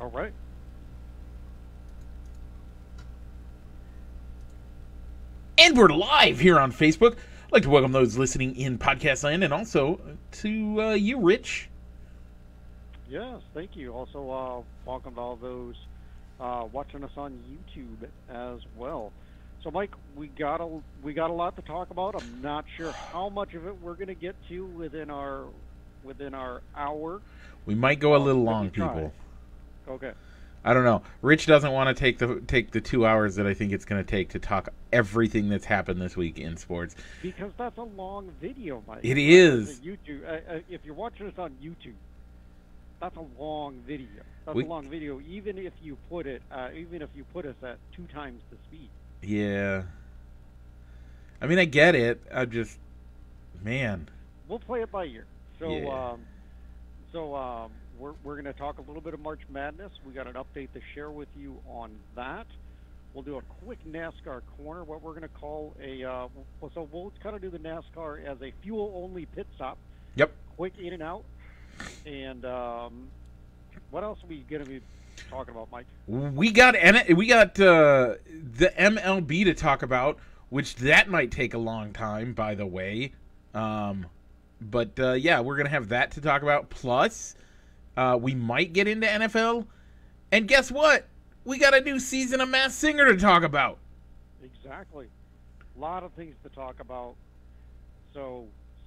All right. And we're live here on Facebook. I'd like to welcome those listening in podcast land and also to uh, you, Rich. Yes, thank you. Also, uh, welcome to all those uh, watching us on YouTube as well. So, Mike, we got a we got a lot to talk about. I'm not sure how much of it we're going to get to within our within our hour. We might go a little long, people. Okay. I don't know. Rich doesn't want to take the take the two hours that I think it's going to take to talk everything that's happened this week in sports. Because that's a long video, Mike. It is. YouTube. Uh, uh, if you're watching us on YouTube, that's a long video. That's We- a long video. Even if you put it, uh, even if you put us at two times the speed. Yeah. I mean, I get it. I just, man. We'll play it by ear. So, Yeah. um, so um, we're we're going to talk a little bit of March Madness. We got an update to share with you on that. We'll do a quick NASCAR corner, what we're going to call a. Uh, well, so we'll kind of do the NASCAR as a fuel-only pit stop. Yep. quick in and out. And um, what else are we going to be talking about, Mike? We got we got uh, the MLB to talk about, which that might take a long time, by the way. Um, but uh, yeah, we're gonna have that to talk about. Plus, uh, we might get into NFL, and guess what? We got a new season of Masked Singer to talk about. Exactly. A lot of things to talk about. So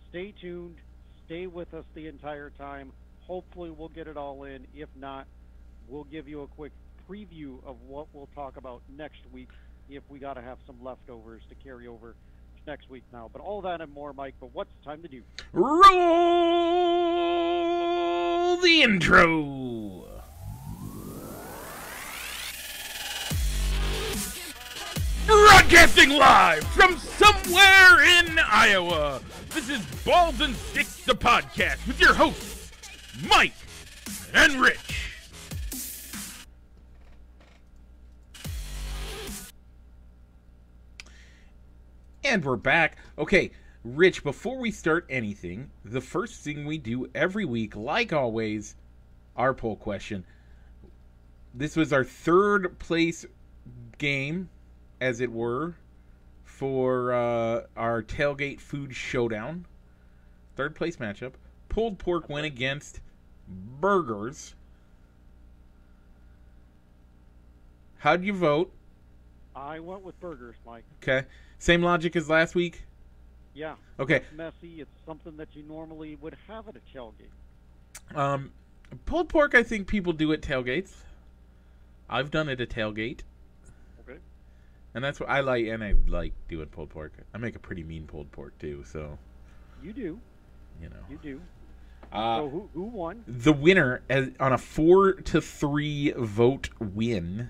stay tuned. Stay with us the entire time. Hopefully, we'll get it all in. If not, we'll give you a quick preview of what we'll talk about next week if we got to have some leftovers to carry over next week now. But all that and more, Mike. But what's time to do? Roll the intro. Broadcasting live from somewhere in Iowa. This is Balls and Sticks, the podcast, with your hosts, Mike and Rich. And we're back. Okay, Rich, before we start anything, the first thing we do every week, like always, our poll question. This was our third place game, as it were, for uh, our tailgate food showdown. Third place matchup. Pulled pork went against burgers. How'd you vote? I went with burgers, Mike. Okay. Same logic as last week? Yeah. Okay. It's messy. It's something that you normally would have at a tailgate. Um, pulled pork, I think people do at tailgates. I've done it at a tailgate, Okay. and that's what I like. And I like doing pulled pork. I make a pretty mean pulled pork too, so You do. you know. You do. Uh, so who who won? the winner as, on a four to three vote win,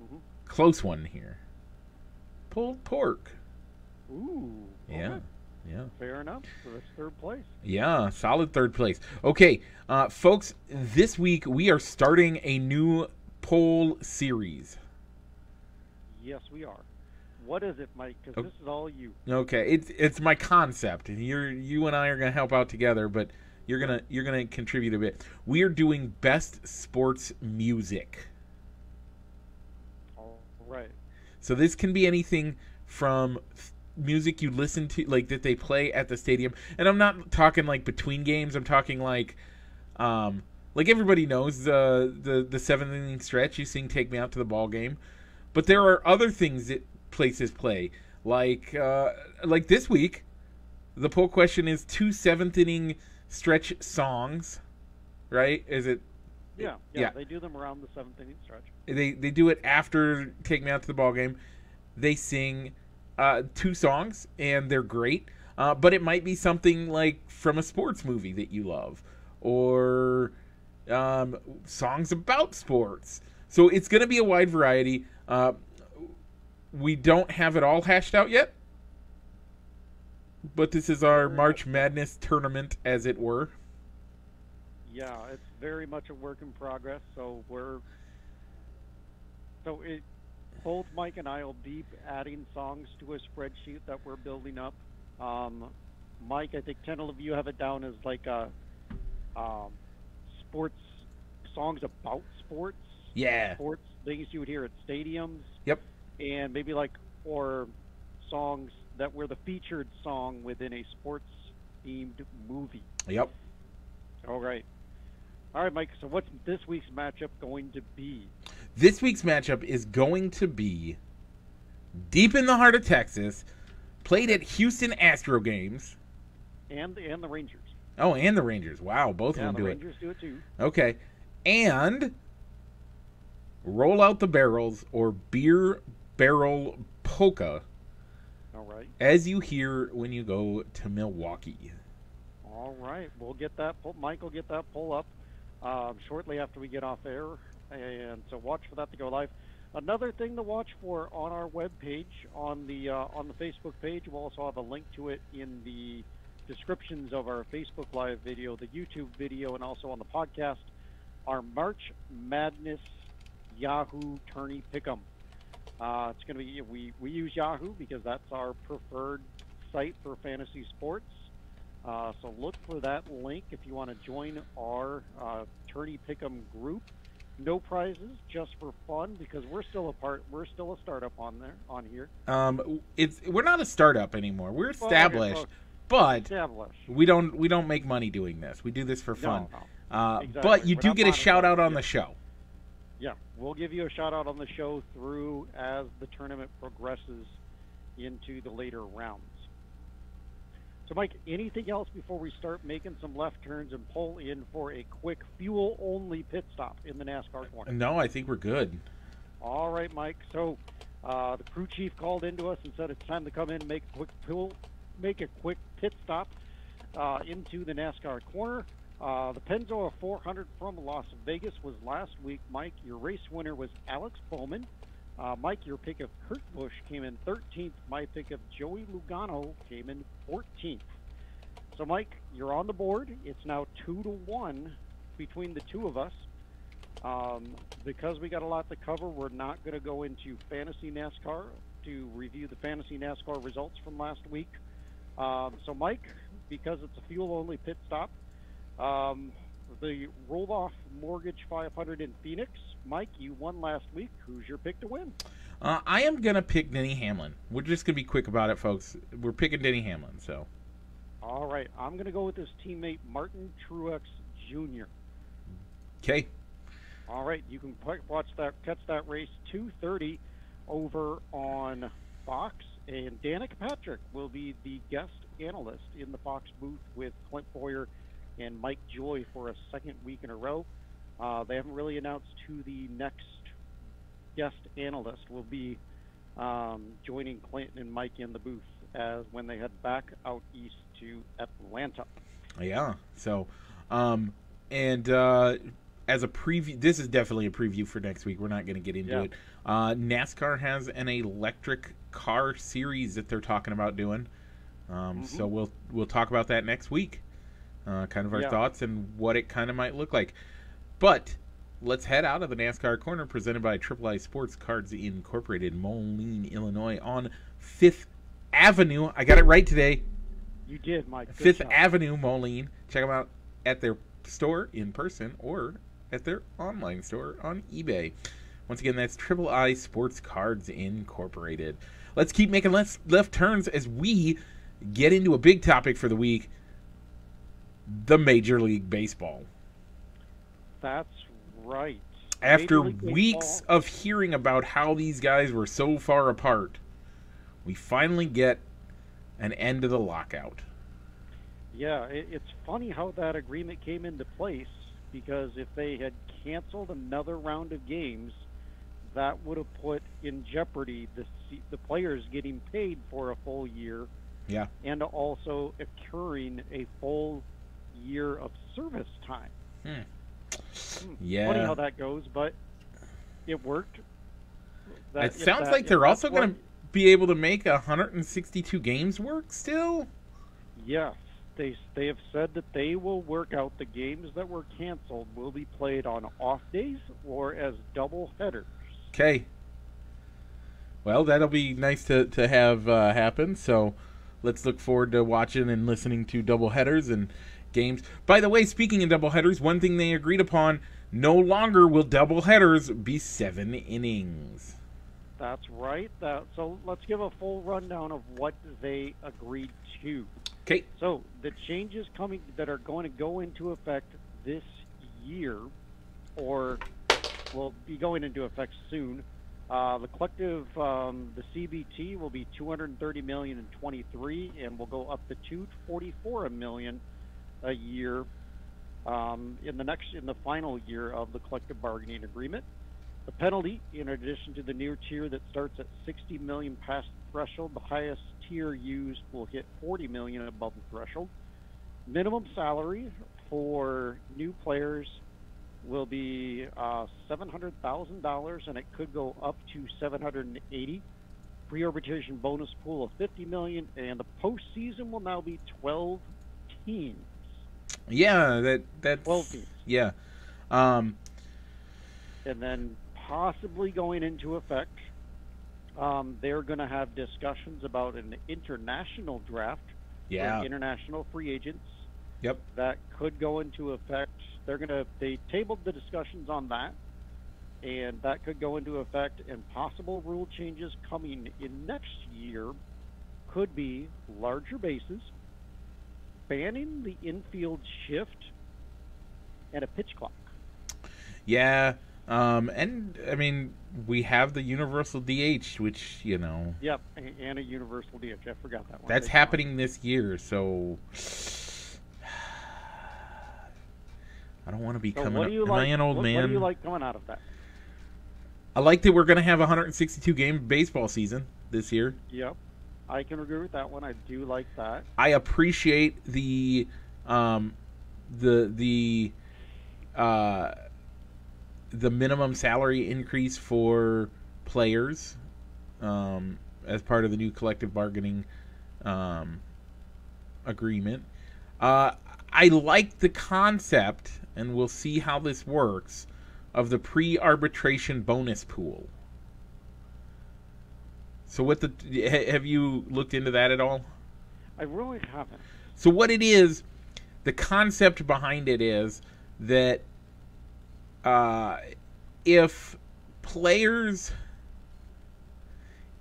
Mhm. close one here. Pulled pork. Ooh. Yeah, okay. yeah. Fair enough. So that's third place. Yeah, solid third place. Okay, uh, folks, this week we are starting a new poll series. Yes, we are. What is it, Mike? Because Oh. this is all you. Okay, it's it's my concept, and you're you and I are gonna help out together, but you're gonna you're gonna contribute a bit. We are doing best sports music. All right. So this can be anything from music you listen to, like that they play at the stadium, and I'm not talking like between games. I'm talking like, um, like everybody knows the the the seventh inning stretch. You sing "Take Me Out to the Ball Game," but there are other things that places play, like uh, like this week. The poll question is two seventh inning stretch songs, right? Is it Yeah, yeah. Yeah. They do them around the seventh inning stretch. they they do it after take me out to the ball game they sing uh, two songs and they're great. Uh, but it might be something like from a sports movie that you love or um, songs about sports. So it's going to be a wide variety. Uh, we don't have it all hashed out yet. But this is our march madness tournament as it were. Yeah, it's very much a work in progress. So we're so it both Mike and I will be adding songs to a spreadsheet that we're building up. Um, Mike, I think ten of you have it down as like a um, sports songs about sports, Yeah. sports things you would hear at stadiums. Yep. And maybe like or songs that were the featured song within a sports themed movie. Yep. All right. All right, Mike. So what's this week's matchup going to be? This week's matchup is going to be deep in the heart of Texas, played at Houston Astro Games. And and the Rangers. Oh, and the Rangers. Wow, both Yeah, of the them do Rangers do it too. Okay. And roll out the barrels or beer barrel polka All right. as you hear when you go to Milwaukee. All right. We'll get that. Pull, Mike will get that pull up um, shortly after we get off air, and so watch for that to go live. Another thing to watch for on our webpage, on the uh, on the Facebook page, we'll also have a link to it in the descriptions of our Facebook Live video, the YouTube video, and also on the podcast. Our March Madness Yahoo Tourney Pick'em. Uh, it's going to be we we use Yahoo because that's our preferred site for fantasy sports. Uh, so look for that link if you want to join our uh, Tourney Pick'em group. No prizes, just for fun because we're still a part. We're still a startup on there on here. Um, it's we're not a startup anymore. We're Well, okay, established, but established. we don't we don't make money doing this. We do this for fun. No, no. Uh, Exactly. But you We're do get a shout out on the show. Yeah, we'll give you a shout out on the show through as the tournament progresses into the later rounds. So, Mike, anything else before we start making some left turns and pull in for a quick fuel only pit stop in the NASCAR corner? No, I think we're good. All right, Mike. So uh, the crew chief called into us and said it's time to come in and make a quick pull, make a quick pit stop uh, into the NASCAR corner. Uh, the Pennzoil 400 from Las Vegas was last week. Mike, your race winner was Alex Bowman. Uh, Mike, your pick of Kurt Busch came in 13th. My pick of Joey Logano came in 14th. So, Mike, you're on the board. It's now two to one between the two of us. Um, because we got a lot to cover, we're not going to go into fantasy NASCAR to review the fantasy NASCAR results from last week. Um, so, Mike, because it's a fuel only pit stop, um, the roll off mortgage 500 in Phoenix. Mike, you won last week. Who's your pick to win? Uh, I am gonna pick Denny Hamlin. We're just gonna be quick about it, folks. We're picking Denny Hamlin. So All right, I'm going to go with his teammate Martin Truex Jr. okay, All right, you can watch that, catch that race 2:30 over on Fox, and Danica Patrick will be the guest analyst in the Fox booth with Clint Bowyer and Mike Joy for a second week in a row. Uh, they haven't really announced who the next guest analyst will be um, joining Clinton and Mike in the booth as when they head back out east to Atlanta. yeah. So, um, and uh, as a preview, this is definitely a preview for next week. We're not gonna get into Yeah. it. Uh, NASCAR has an electric car series that they're talking about doing. Um, Mhm. So we'll we'll talk about that next week. Uh, kind of our Yeah. thoughts and what it kind of might look like. But let's head out of the NASCAR corner presented by Triple I Sports Cards Incorporated, Moline, Illinois, on Fifth Avenue. I got it right today. You did, Mike. Good Fifth job. Avenue, Moline. Check them out at their store in person or at their online store on eBay. Once again, that's Triple I Sports Cards Incorporated. Let's keep making left, left turns as we get into a big topic for the week the Major League Baseball. That's right. After weeks of hearing about how these guys were so far apart, we finally get an end to the lockout. Yeah, it, it's funny how that agreement came into place because if they had canceled another round of games, that would have put in jeopardy the the players getting paid for a full year Yeah. and also accruing a full year of service time. Hmm. Yeah. Funny how that goes, but it worked. That- it sounds that- like they're also going to be able to make 162 games work still. Yes, they they have said that they will work out the games that were canceled will be played on off days or as double headers. Okay. Well, that'll be nice to, to have uh, happen. So let's look forward to watching and listening to double headers and games. By the way, speaking of double headers, one thing they agreed upon No longer will double headers be seven innings. That's right. That, so let's give a full rundown of what they agreed to. Okay. So the changes coming that are going to go into effect this year, or will be going into effect soon. Uh, the collective, um, the CBT will be 230 million in 23, and will go up to 244 million a year um, in the next in the final year of the collective bargaining agreement. The penalty, in addition to the near tier that starts at 60 million past the threshold, the highest tier used will hit 40 million above the threshold. Minimum salary for new players will be uh, $700,000 and it could go up to 780. Pre-arbitration bonus pool of 50 million and the postseason will now be 12 teams. Yeah, that that's 12 teams. yeah. Um, and then possibly going into effect, um, they're going to have discussions about an international draft yeah. international free agents. Yep. That could go into effect. They're going to they tabled the discussions on that, and that could go into effect. And possible rule changes coming in next year could be larger bases, banning the infield shift, and a pitch clock. Yeah. Um, and I mean, we have the universal DH, which you know. Yep, and a universal DH. I forgot that one. That's Big happening this year, so I don't want to be So coming. what Up, do you am like? I an old what, man? What do you like coming out of that? I like that we're going to have a 162 game baseball season this year. Yep, I can agree with that one. I do like that. I appreciate the um, the the uh, the minimum salary increase for players um, as part of the new collective bargaining um, agreement. Uh, I like the concept, and we'll see how this works, of the pre-arbitration bonus pool. So, what the have you looked into that at all? I really haven't. So what it is, the concept behind it is that uh, if players,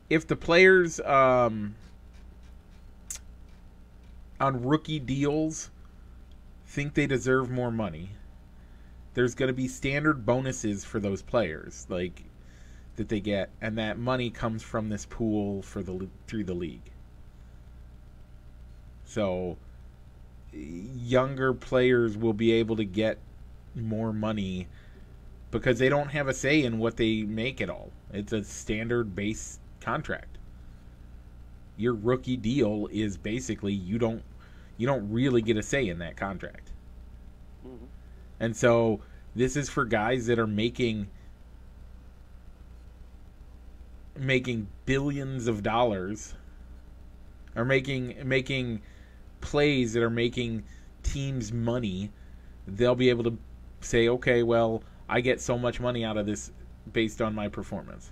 if the players um, on rookie deals think they deserve more money, there's going to be standard bonuses for those players, like that they get, and that money comes from this pool for the through the league. So younger players will be able to get more money because they don't have a say in what they make at all. It's a standard base contract. Your rookie deal is basically you don't you don't really get a say in that contract. Mhm. And so this is for guys that are making making billions of dollars are making making plays that are making teams money they'll be able to say okay well i get so much money out of this based on my performance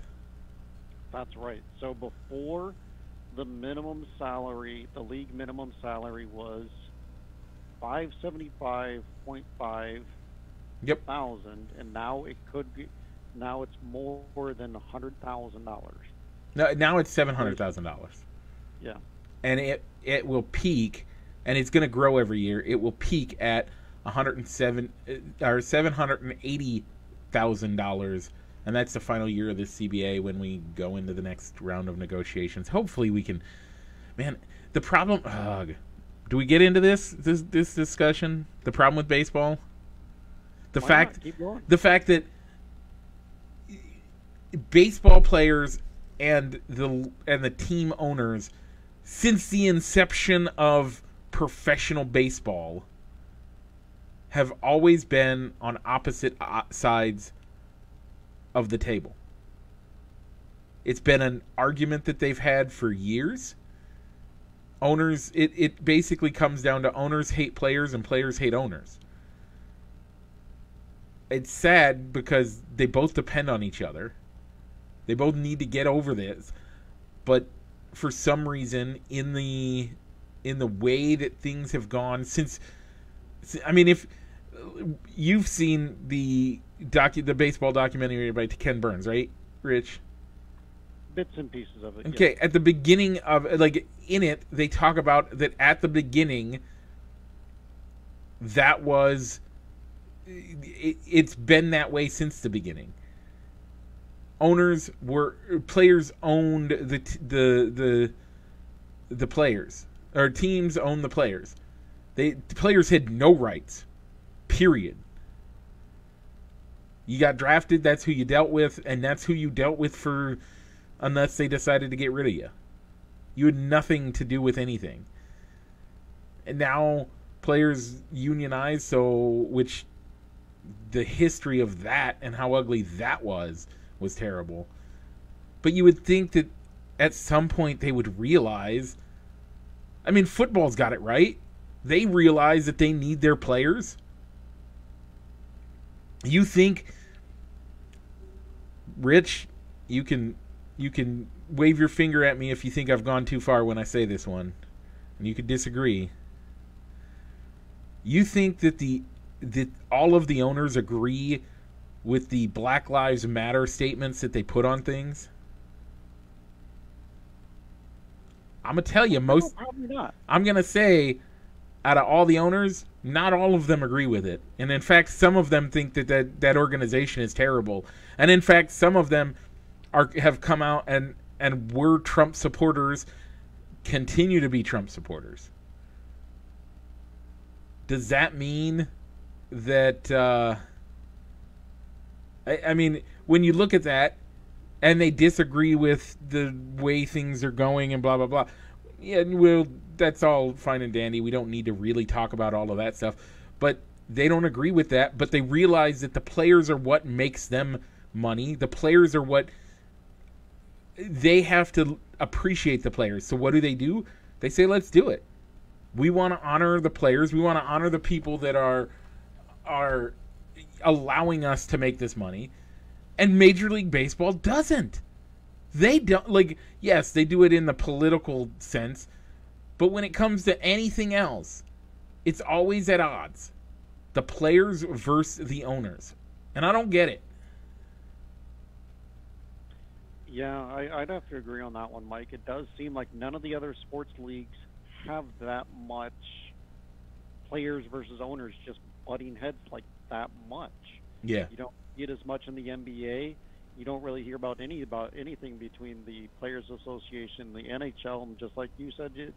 That's right. So before the minimum salary, the league minimum salary was five seventy five point five Yep. thousand, and now it could be. Now it's more than a hundred thousand dollars. now, now it's $700000 Yeah. and it it will peak and it's going to grow every year it will peak at 107 uh, or $780,000 and that's the final year of this CBA when we go into the next round of negotiations hopefully we can man the problem ugh, do we get into this this this discussion the problem with baseball the Why fact? Keep going. the fact that baseball players and the and the team owners since the inception of professional baseball have always been on opposite uh, sides of the table. It's been an argument that they've had for years. Owners it, it basically comes down to owners hate players and players hate owners it's sad because they both depend on each other. They both need to get over this. But for some reason in the in the way that things have gone since I mean if you've seen the docu the baseball documentary by Ken Burns, right, Rich? Bits and pieces of it. yes. Okay, at the beginning of like in it, they talk about that at the beginning. That was. It, it's been that way since the beginning. Owners were players owned the the the the players or teams owned the players. They the players had no rights. Period. You got drafted, that's who you dealt with, and that's who you dealt with for unless they decided to get rid of you. You had nothing to do with anything. And now players unionize, so which the history of that and how ugly that was was terrible. But you would think that at some point they would realize I mean football's got it right. They realize that they need their players. You think Rich, you can you can wave your finger at me if you think I've gone too far when I say this one, and you could disagree. You think that the that all of the owners agree with the Black Lives Matter statements that they put on things? I'm gonna tell you, most No, probably not. I'm gonna say, out of all the owners, not all of them agree with it, and in fact, some of them think that that, that organization is terrible, and in fact, some of them are have come out and and were Trump supporters, continue to be Trump supporters. Does that mean that? Uh, I, I mean, when you look at that, and they disagree with the way things are going and blah blah blah. Yeah, well, that's all fine and dandy. We don't need to really talk about all of that stuff. But they don't agree with that, but they realize that the players are what makes them money. The players are what they have to appreciate the players. So what do they do? They say, "Let's do it." We want to honor the players. We want to honor the people that are are allowing us to make this money. And Major League Baseball doesn't. They don't like yes, they do it in the political sense, but when it comes to anything else, it's always at odds. The players versus the owners. And I don't get it. Yeah, I, I'd have to agree on that one, Mike. It does seem like none of the other sports leagues have that much players versus owners just butting heads like that much. Yeah. You don't see it as much in the NBA. You don't really hear about any about anything between the Players Association, the NHL, and just like you said, it-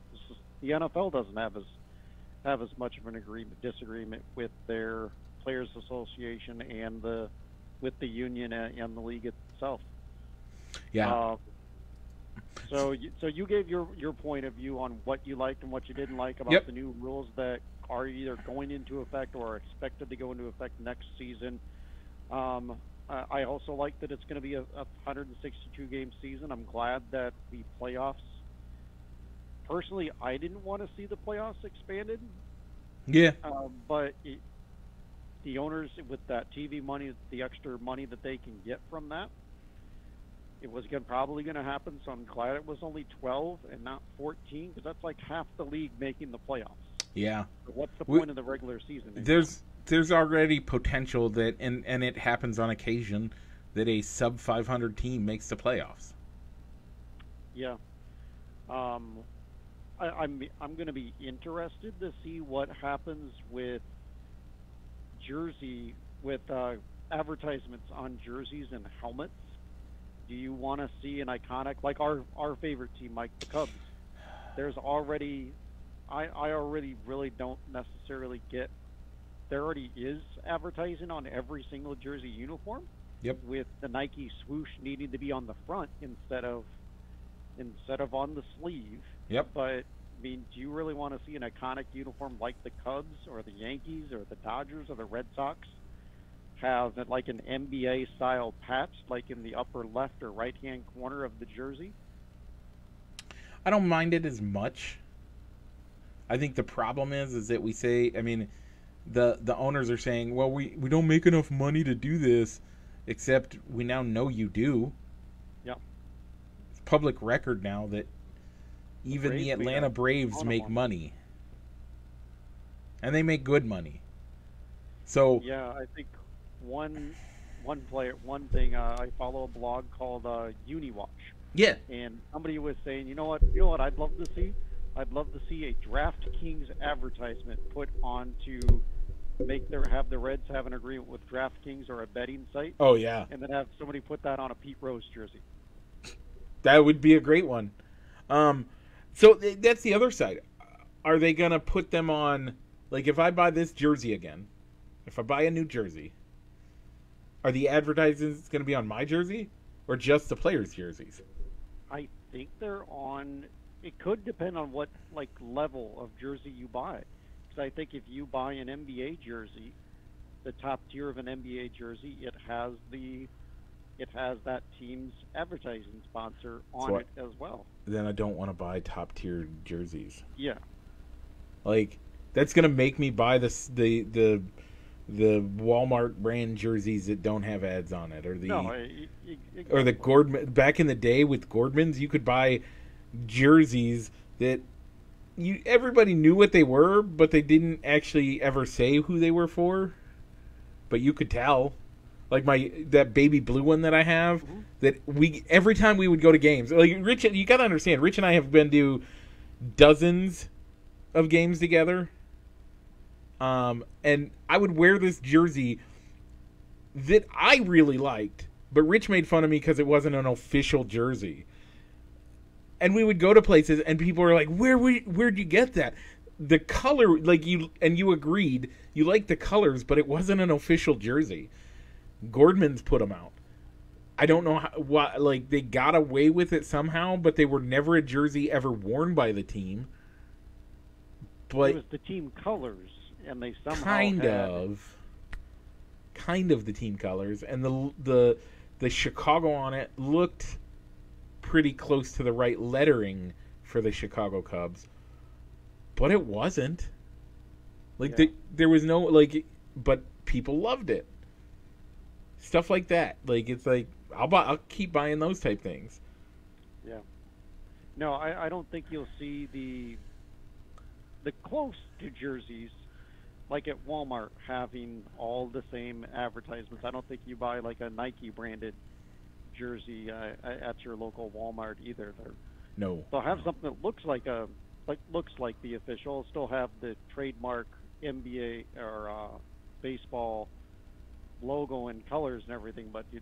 the NFL doesn't have as have as much of an agreement disagreement with their Players Association and the with the union and, and the league itself. Yeah. Uh, so, you, so you gave your your point of view on what you liked and what you didn't like about Yep. the new rules that are either going into effect or are expected to go into effect next season. Um, I also like that it's going to be a, a 162 game season. I'm glad that the playoffs. Personally, I didn't want to see the playoffs expanded, yeah. uh, but it, the owners with that TV money, the extra money that they can get from that, it was gonna, probably going to happen. So I'm glad it was only 12 and not 14 because that's like half the league making the playoffs. Yeah. So what's the We- point of the regular season? anymore? There's there's already potential that and and it happens on occasion that a sub 500 team makes the playoffs. Yeah. Um, I, I'm I'm going to be interested to see what happens with jersey with uh, advertisements on jerseys and helmets. Do you want to see an iconic like our our favorite team, like the Cubs? There's already, I I already really don't necessarily get. There already is advertising on every single jersey uniform. Yep. With the Nike swoosh needing to be on the front instead of instead of on the sleeve. Yep. But I mean, do you really want to see an iconic uniform like the Cubs or the Yankees or the Dodgers or the Red Sox have like an NBA style patch, like in the upper left or right hand corner of the jersey? I don't mind it as much. I think the problem is is that we say I mean the the owners are saying, "Well, we we don't make enough money to do this." Except we now know you do. Yep. It's public record now that even Braves, the Atlanta Braves make money. money. And they make good money. So Yeah, I think one one player one thing uh, I follow a blog called uh, UniWatch, yeah, and somebody was saying, you know what, you know what, I'd love to see, I'd love to see a DraftKings advertisement put onto make their have the Reds have an agreement with DraftKings or a betting site, oh yeah, and then have somebody put that on a Pete Rose jersey. that would be a great one. Um, so th- that's the other side. Are they gonna put them on? Like, if I buy this jersey again, if I buy a new jersey, are the advertisements gonna be on my jersey or just the players' jerseys? I think they're on. It could depend on what like level of jersey you buy. Because I think if you buy an NBA jersey, the top tier of an NBA jersey, it has the, it has that team's advertising sponsor on So I- it as well. Then I don't want to buy top tier jerseys. Yeah, Like that's gonna make me buy this the the the Walmart brand jerseys that don't have ads on it, or the no, I- I- I- or the Gordman. Back in the day with Gordmans, you could buy jerseys that you everybody knew what they were, but they didn't actually ever say who they were for. But you could tell, like my that baby blue one that I have. Mhm. That we every time we would go to games, like Rich, you got to understand. Rich and I have been to dozens of games together. Um, and I would wear this jersey that I really liked, but Rich made fun of me because it wasn't an official jersey. And we would go to places, and people were like, "Where we, where'd you get that?" The color, like you, and you agreed, you liked the colors, but it wasn't an official jersey. Gordman's put them out. I don't know how, what, like they got away with it somehow, but they were never a jersey ever worn by the team. But it was the team colors, and they somehow kind had, of kind of the team colors and the the the chicago on it looked pretty close to the right lettering for the chicago cubs but it wasn't like Yeah. the, there was no like but people loved it stuff like that like it's like i'll buy i'll keep buying those type things Yeah. No, I, I don't think you'll see the the close to jerseys like at Walmart having all the same advertisements. I don't think you buy like a Nike branded jersey uh, at your local Walmart either. They're, no they'll have something that looks like a like looks like the official. Still have the trademark NBA or uh, baseball logo and colors and everything, but you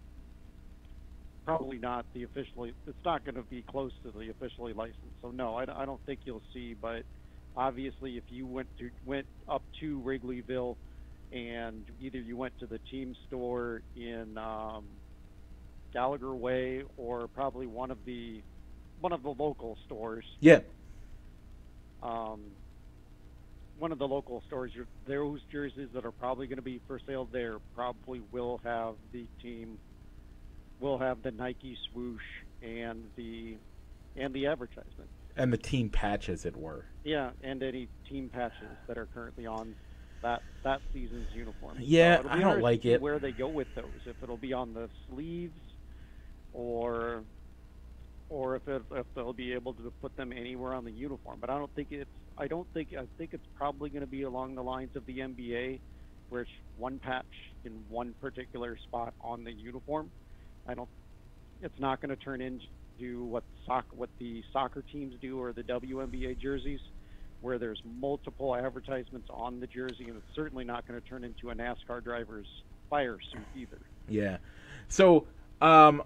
probably not the officially. It's not going to be close to the officially licensed. So no, I, I don't think you'll see. But obviously, if you went to went up to Wrigleyville, and either you went to the team store in um, Gallagher Way or probably one of the one of the local stores, yeah um, one of the local stores, those jerseys that are probably going to be for sale there probably will have the team, will have the Nike swoosh and the and the advertisement. and the team patch as it were Yeah, and any team patches that are currently on that that season's uniform. Yeah, I don't like it. Where they go with those? If it'll be on the sleeves, or or if it, if they'll be able to put them anywhere on the uniform. But I don't think it's. I don't think. I think it's probably going to be along the lines of the NBA, where it's one patch in one particular spot on the uniform. I don't. It's not going to turn into what soc what the soccer teams do or the WNBA jerseys, where there's multiple advertisements on the jersey, and it's certainly not going to turn into a NASCAR driver's fire suit either. Yeah. So, um,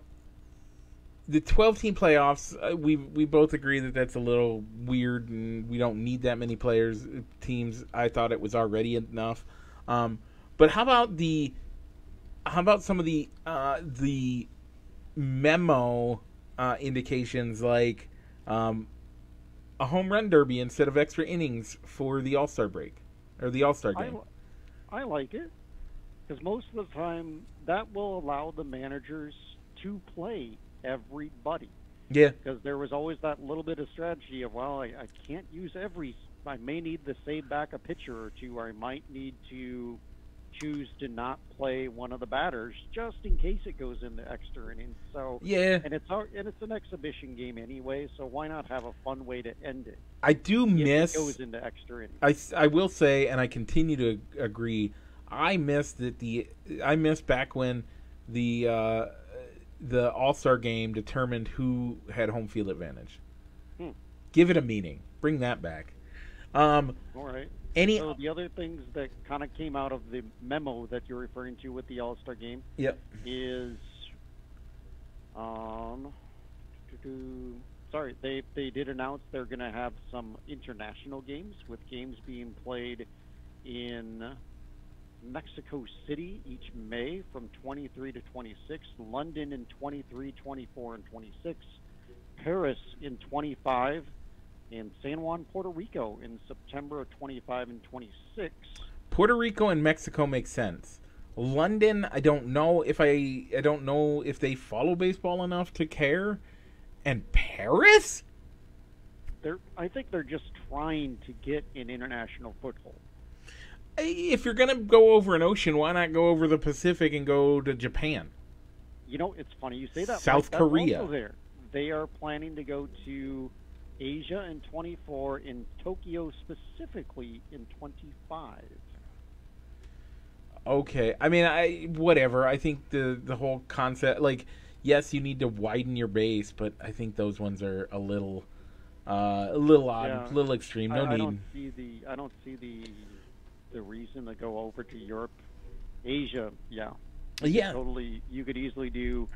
the 12 team playoffs, uh, we we both agree that that's a little weird and we don't need that many players uh, teams. I thought it was already enough. Um, but how about the how about some of the uh, the memo uh, indications like um, a home run derby instead of extra innings for the All Star break or the All Star game? li- I like it because most of the time that will allow the managers to play everybody. Yeah, because there was always that little bit of strategy of well I, I can't use every I may need to save back a pitcher or two or I might need to choose to not play one of the batters just in case it goes into extra innings so yeah. and it's our, and it's an exhibition game anyway so why not have a fun way to end it I do miss. it goes into extra innings I, I will say, and I continue to agree, I missed that the I missed back when the uh, the All Star game determined who had home field advantage. Hmm. Give it a meaning. Bring that back. Um, All right. any So the other things that kind of came out of the memo that you're referring to with the All Star game yep. is, um, sorry, they they did announce they're going to have some international games with games being played in Mexico City each May from 23 to 26, London in 23, 24, and 26, Paris in 25, and San Juan, Puerto Rico in September of 25 and 26. Puerto Rico and Mexico make sense. London, I don't know if I I don't know if they follow baseball enough to care. And Paris? They're, I think they're just trying to get an international foothold. If you're gonna go over an ocean, why not go over the Pacific and go to Japan? You know, it's funny you say that. South Mike, Korea. there. They are planning to go to Asia in 24, in Tokyo specifically in 25. Okay, I mean, I whatever. I think the the whole concept, like, yes, you need to widen your base, but I think those ones are a little, uh, a little odd, Yeah. a little extreme. No I, I need. don't see the I don't see the the reason to go over to Europe, Asia. Yeah, yeah, totally. You could easily do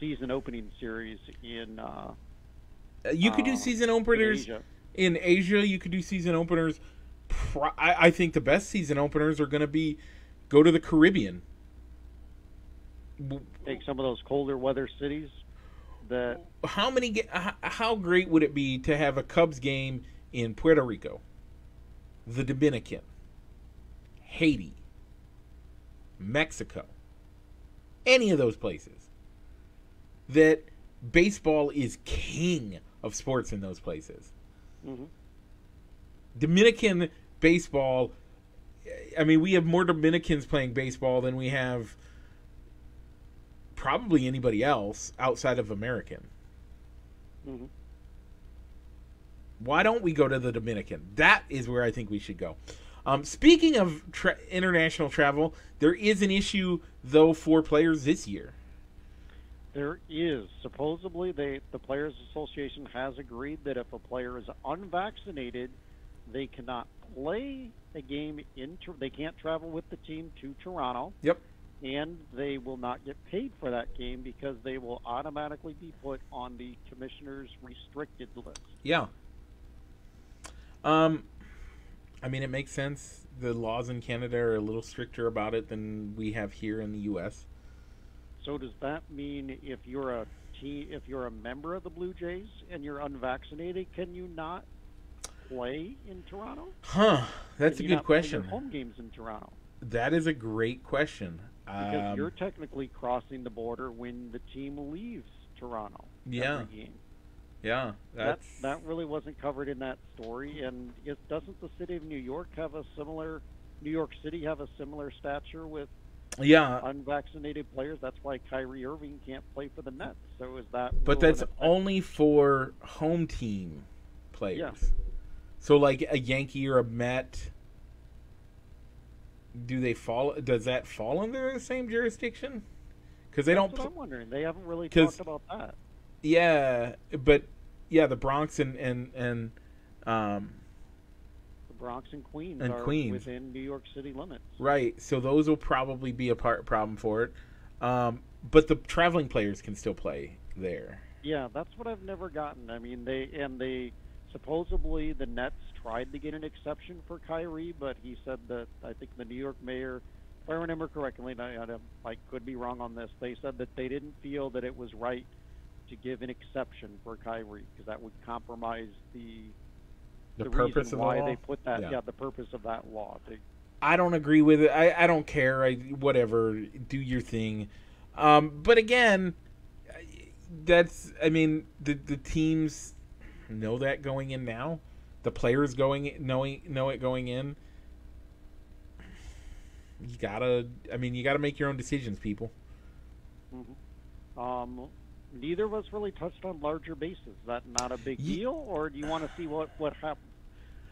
season opening series in uh, you could do uh, season in openers Asia. in Asia. You could do season openers. I, I think the best season openers are going to be go to the Caribbean. Take some of those colder weather cities that How many? How great would it be to have a Cubs game in Puerto Rico, the Dominican, Haiti, Mexico, any of those places? That baseball is king of sports in those places. mhm. Dominican baseball. I mean, we have more Dominicans playing baseball than we have probably anybody else outside of American. Mhm. Why don't we go to the Dominican? That is where I think we should go. Um, speaking of tra- international travel, there is an issue though for players this year. There is supposedly they the players association has agreed that if a player is unvaccinated, they cannot play a game in they can't travel with the team to Toronto Yep. and they will not get paid for that game because they will automatically be put on the commissioner's restricted list. Yeah. Um, I mean, it makes sense. The laws in Canada are a little stricter about it than we have here in the U.S. So does that mean if you're a te- if you're a member of the Blue Jays and you're unvaccinated, can you not play in Toronto? Huh? That's a Can you good not play your question. Home games in Toronto. That is a great question. Because Um, you're technically crossing the border when the team leaves Toronto. Yeah. game. Yeah, That that's that really wasn't covered in that story. And it, doesn't the city of New York have a similar? New York City have a similar stature with yeah. unvaccinated players. That's why Kyrie Irving can't play for the Nets. So is that? But that's only for home team players. Yeah. So like a Yankee or a Met, do they fall? Does that fall under the same jurisdiction? Because they That's don't. what I'm wondering. They haven't really talked about that. yeah, but yeah, the Bronx and and and um, The Bronx and Queens And are Queens. within New York City limits. right. So those will probably be a part problem for it. Um, but the traveling players can still play there. Yeah, that's what I've never gotten. I mean, they and they supposedly the Nets tried to get an exception for Kyrie, but he said that I think the New York mayor, if I remember correctly, and I, I, I could be wrong on this, they said that they didn't feel that it was right to give an exception for Kyrie because that would compromise the The, the purpose reason of the why law. they put that. Yeah. Yeah. the purpose of that law. They, I don't agree with it. I, I don't care. I whatever. Do your thing. Um, but again, that's I mean the the teams know that going in now. The players going knowing know it going in. You gotta. I mean, you gotta make your own decisions, people. um, neither of us really touched on larger bases. Is that not a big Ye- deal, or do you want to see what what hap-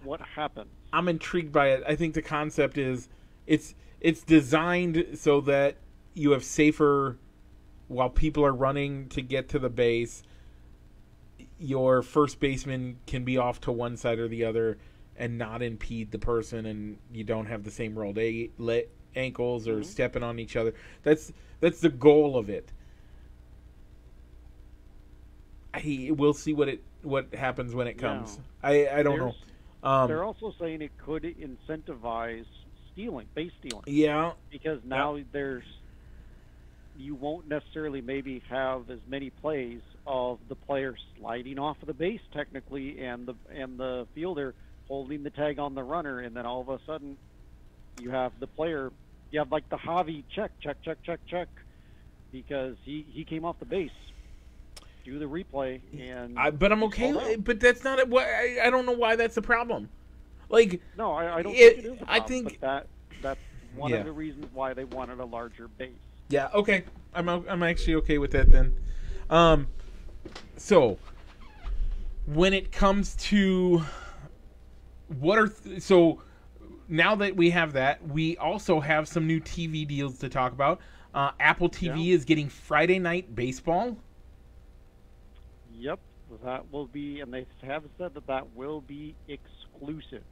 what happens? I'm intrigued by it. I think the concept is it's it's designed so that you have safer while people are running to get to the base. Your first baseman can be off to one side or the other and not impede the person, and you don't have the same rolled a- le- ankles or Mhm. stepping on each other. That's that's the goal of it. I we'll see what it what happens when it comes. I I don't know. Um, They're also saying it could incentivize stealing, base stealing, yeah, because now there's you won't necessarily maybe have as many plays of the player sliding off of the base technically, and the and the fielder holding the tag on the runner, and then all of a sudden you have the player, you have like the Javy check, check, check, check, check, because he he came off the base. Do the replay and I, but I'm okay. But that's not. Why I, I don't know why that's a problem. Like No, I, I don't It- think it is. A I problem, think- that that's one Yeah. of the reasons why they wanted a larger base. Yeah, okay. I'm I'm actually okay with that then. Um so when it comes to what are th- so now that we have that, we also have some new TV deals to talk about. Uh, Apple TV Yeah. is getting Friday night baseball. Yep, that will be, and they have said that that will be exclusive.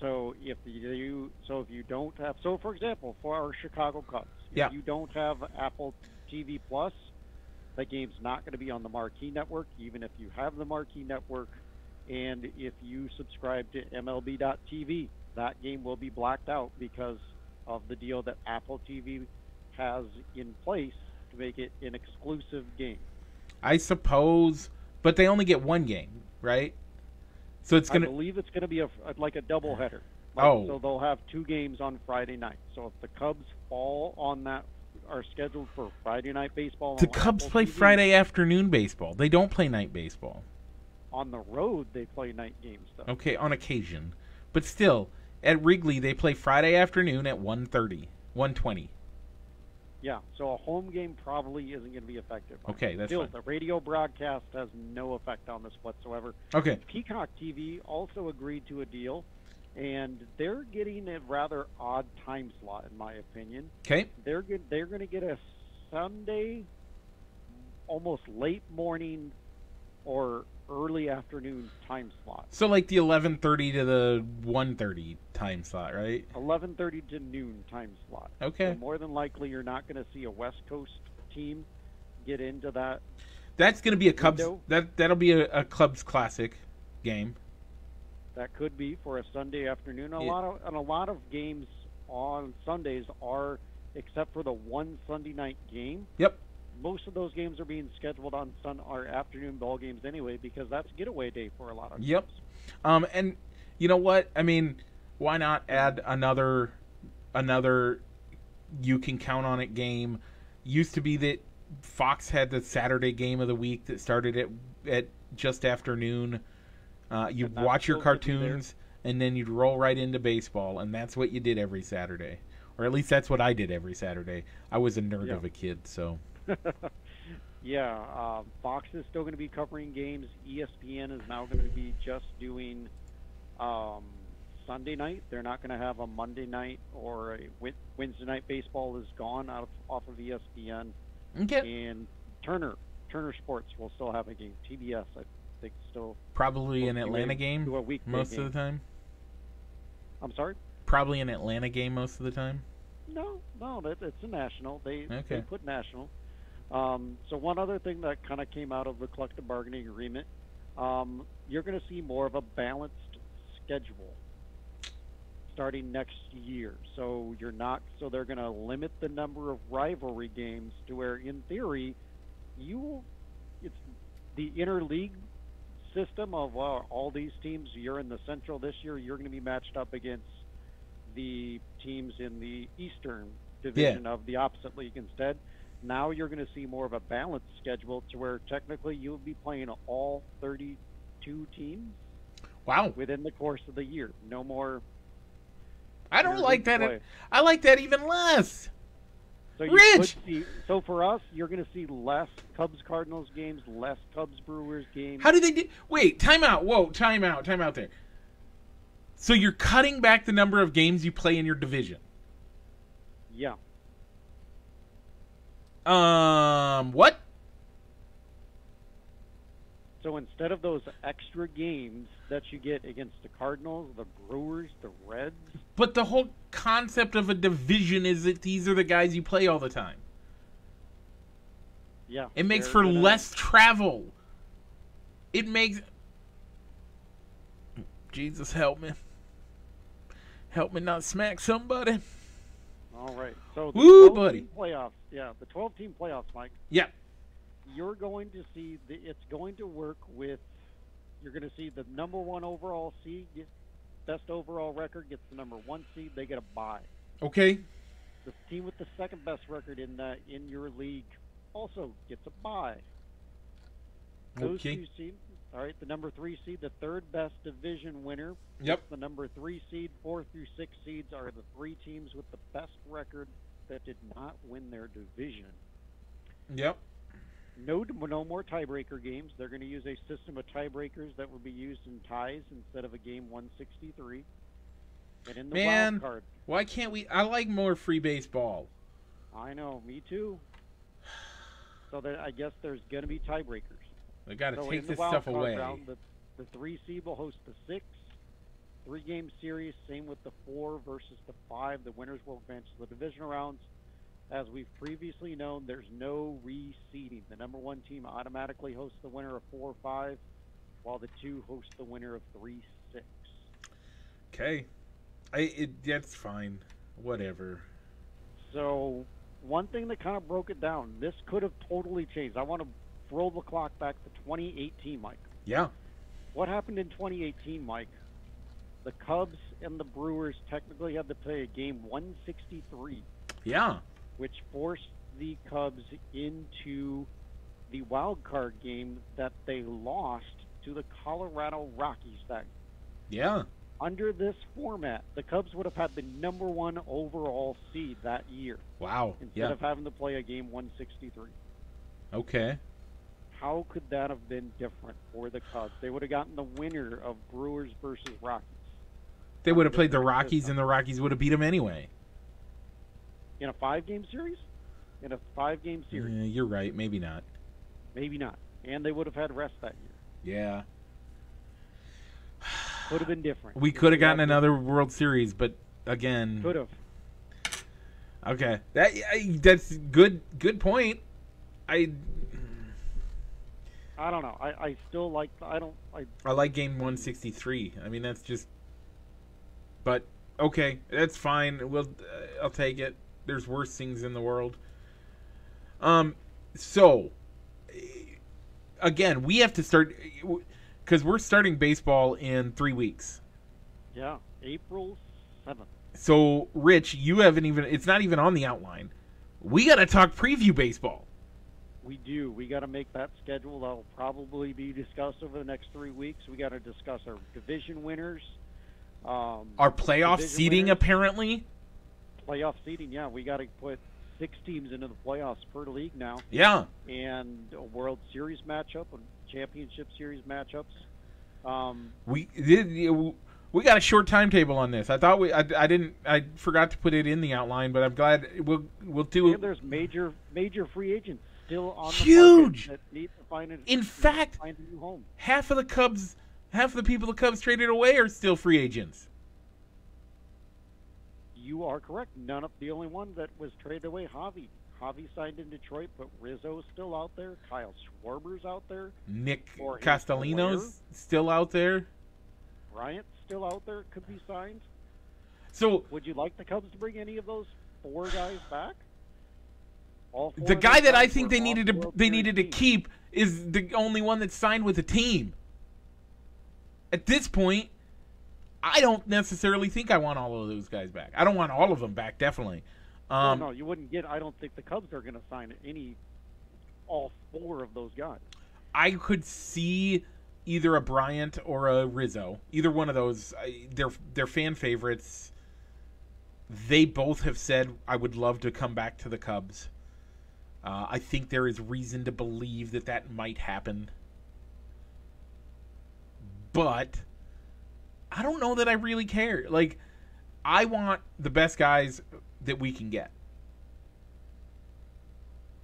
So if you, so if you don't have, so for example, for our Chicago Cubs, Yeah. if you don't have Apple TV Plus, that game's not going to be on the Marquee Network, even if you have the Marquee Network. And if you subscribe to MLB.TV, that game will be blacked out because of the deal that Apple TV has in place to make it an exclusive game. I suppose, but they only get one game, right? So it's gonna. I believe it's going to be a like a doubleheader. Like, Oh. so they'll have two games on Friday night. So if the Cubs fall on that, are scheduled for Friday night baseball. The Cubs play TV, Friday afternoon baseball. They don't play night baseball. on the road. They play night games though. Okay, on occasion. But still, at Wrigley they play Friday afternoon at 1:30, 1:20. Yeah, so a home game probably isn't going to be effective. Okay, that's Still, fine. the radio broadcast has no effect on this whatsoever. Okay. Peacock TV also agreed to a deal, and they're getting a rather odd time slot, in my opinion. Okay. they're good. They're going to get a Sunday, almost late morning or early afternoon time slot. So like the 11:30 to the 1:30 time slot, right? 11:30 to noon time slot. Okay. So more than likely, you're not going to see a West Coast team get into that. That's going to be a Cubs Window. that that'll be a, a Cubs classic game. That could be for a Sunday afternoon. A Yeah. lot of and a lot of games on Sundays are, except for the one Sunday night game. Yep. Most of those games are being scheduled on sun or afternoon ball games anyway because that's getaway day for a lot of Yep. teams. Um and you know what? I mean, why not add another another you can count on it game? Used to be that Fox had the Saturday game of the week that started at at just after noon. Uh, you'd watch your still gonna be there. cartoons and then you'd roll right into baseball, and that's what you did every Saturday, or at least that's what I did every Saturday. I was a nerd Yeah. of a kid, so yeah, uh, Fox is still going to be covering games. ESPN is now going to be just doing um, Sunday night. They're not going to have a Monday night or a Wednesday night. Baseball is gone out of, off of ESPN, okay, and Turner Turner Sports will still have a game. TBS, I think, still probably an a- Atlanta game a weekday most game. of the time. I'm sorry. Probably an Atlanta game most of the time. No, no, that it's a national. They Okay. they put national. Um, so one other thing that kind of came out of the collective bargaining agreement, um, you're going to see more of a balanced schedule starting next year. So you're not. So they're going to limit the number of rivalry games to where, in theory, you it's the interleague system of uh, all these teams. You're in the Central this year. You're going to be matched up against the teams in the Eastern division of the opposite league instead. Now you're going to see more of a balanced schedule to where technically you'll be playing all 32 teams Wow, within the course of the year. No more. I don't like that. play. I like that even less. So Rich! see. So for us, you're going to see less Cubs Cardinals games, less Cubs Brewers games. How do they do? Wait, time out. Whoa, time out. Time out there. So you're cutting back the number of games you play in your division. Yeah. Um, what? So instead of those extra games that you get against the Cardinals, the Brewers, the Reds, But the whole concept of a division is that these are the guys you play all the time. yeah, It makes for gonna- less travel. It makes. Jesus help me. Help me not smack somebody. All right. So the Woo, 12 buddy. playoffs. Yeah, the 12 team playoffs, Mike. Yeah. You're going to see the, it's going to work with. You're going to see the number one overall seed, get, best overall record gets the number one seed. They get a bye. Okay. The team with the second best record in the in your league also gets a bye. Those Okay. two seed. All right, the number three seed, the third best division winner. Yep. The number three seed, four through six seeds are the three teams with the best record that did not win their division. Yep. No, no more tiebreaker games. They're going to use a system of tiebreakers that will be used in ties instead of a game 163. And in the Man. wild card, Why can't we? I like more free baseball. I know, me too. So that I guess there's going to be tiebreakers. I got to so take this stuff away. round, the, the three seed will host the six, three game series. Same with the four versus the five. The winners will advance to the divisional rounds. As we've previously known, there's no reseeding. The number one team automatically hosts the winner of four or five, while the two host the winner of three six. Okay. I it that's fine. Whatever. So one thing that kind of broke it down, this could have totally changed. I want to roll the clock back to 2018, Mike. Yeah. What happened in 2018, Mike? The Cubs and the Brewers technically had to play a game 163, Yeah. Which forced the Cubs into the wild card game that they lost to the Colorado Rockies. That Yeah. under this format, the Cubs would have had the number one overall seed that year Wow. instead Yeah. of having to play a game 163. Okay. How could that have been different for the Cubs? They would have gotten the winner of Brewers versus Rockies They would have played the Rockies, and the Rockies would have beat them anyway. In a five-game series. In a five-game series, Yeah, you're right. Maybe not. maybe not. And they would have had rest that year. Yeah. Could have been different. We could have gotten another World Series, but again, Could have. okay. That that's good. Good point. I I don't know. I, I still like. I don't. I I like game 163. I mean, that's just. But okay, that's fine. We'll uh, I'll take it. There's worse things in the world. Um, so again, we have to start because we're starting baseball in three weeks. yeah. April seventh. So, Rich, you haven't even. It's not even on the outline. We got to talk preview baseball. We do. We got to make that schedule. That'll probably be discussed over the next three weeks. We got to discuss our division winners. Um, Our playoff seeding, winners? apparently. Playoff seeding. Yeah, we got to put six teams into the playoffs per league now. Yeah. and a World Series matchup and Championship Series matchups. Um, We did. We got a short timetable on this. I thought we. I, I didn't. I forgot to put it in the outline, but I'm glad we'll we'll do. and there's major major free agents still on the Huge! market that need to find a, In fact- find a new home. half of the Cubs, half of the people the Cubs traded away are still free agents. You are correct. None of the only one that was traded away, Javy. Javy signed in Detroit, but Rizzo's still out there. Kyle Schwarber's out there. Nick Castellanos still out there. Bryant's still out there. Could be signed. So Would you like the Cubs to bring any of those four guys back? All the guy that I think they needed to they needed to keep is the only one that signed with a team. At this point, I don't necessarily think I want all of those guys back. I don't want all of them back, definitely. Um, no, no, you wouldn't get. I don't think the Cubs are going to sign any, all four of those guys. I could see either a Bryant or a Rizzo. Either one of those. They're they're fan favorites. They both have said I would love to come back to the Cubs. Uh, I think there is reason to believe that that might happen. But I don't know that I really care. Like I want the best guys that we can get.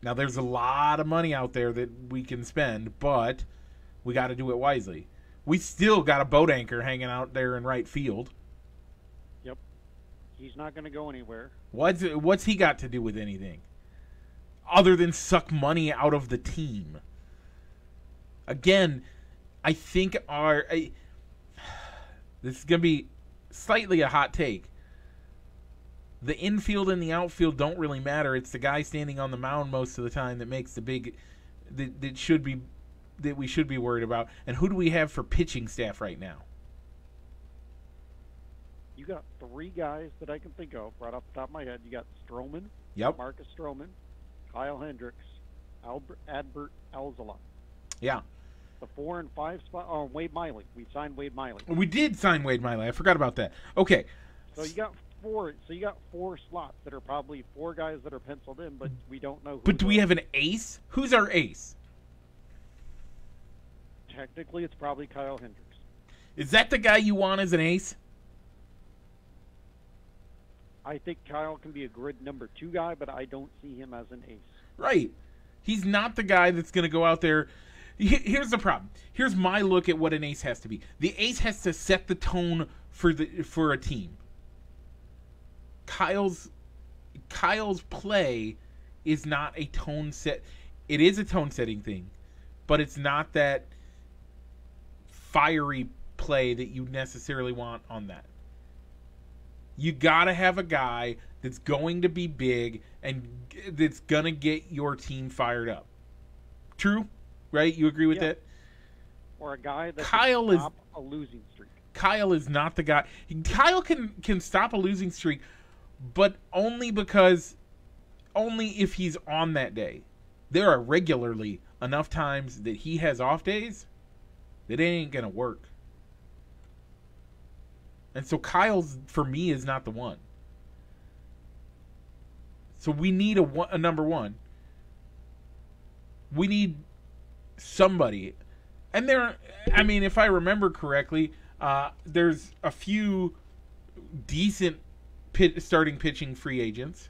Now there's a lot of money out there that we can spend, but we got to do it wisely. We still got a boat anchor hanging out there in right field. Yep. He's not going to go anywhere. What's what's he got to do with anything? Other than suck money out of the team. Again, I think our I, this is going to be slightly a hot take. The infield and the outfield don't really matter. It's the guy standing on the mound most of the time that makes the big that, that should be that we should be worried about. And who do we have for pitching staff right now? You got three guys that I can think of right off the top of my head. You got Stroman, Yep. Marcus Stroman, Kyle Hendricks, Albert Adbert Alzolay. Yeah. The four and five spot. Oh, Wade Miley. We signed Wade Miley. We did sign Wade Miley. I forgot about that. Okay. So you got four. So you got four slots that are probably four guys that are penciled in, but we don't know. Who But do we have an ace? Who's our ace? Technically, it's probably Kyle Hendricks. Is that the guy you want as an ace? I think Kyle can be a grid number two guy, but I don't see him as an ace. Right. He's not the guy that's going to go out there. He- Here's the problem. Here's my look at what an ace has to be. The ace has to set the tone for the for a team. Kyle's Kyle's play is not a tone set. It is a tone setting thing, but it's not that fiery play that you necessarily want on that. You got to have a guy that's going to be big and that's going to get your team fired up. True? Right? You agree with Yeah. that? Or a guy that Kyle can is- a losing streak. Kyle is not the guy. Kyle can can stop a losing streak, but only because only if he's on that day. There are regularly enough times that he has off days that it ain't gonna work. And so Kyle's for me is not the one. So we need a, a number one. We need somebody, and there. I mean, if I remember correctly, uh, there's a few decent pit, starting pitching free agents.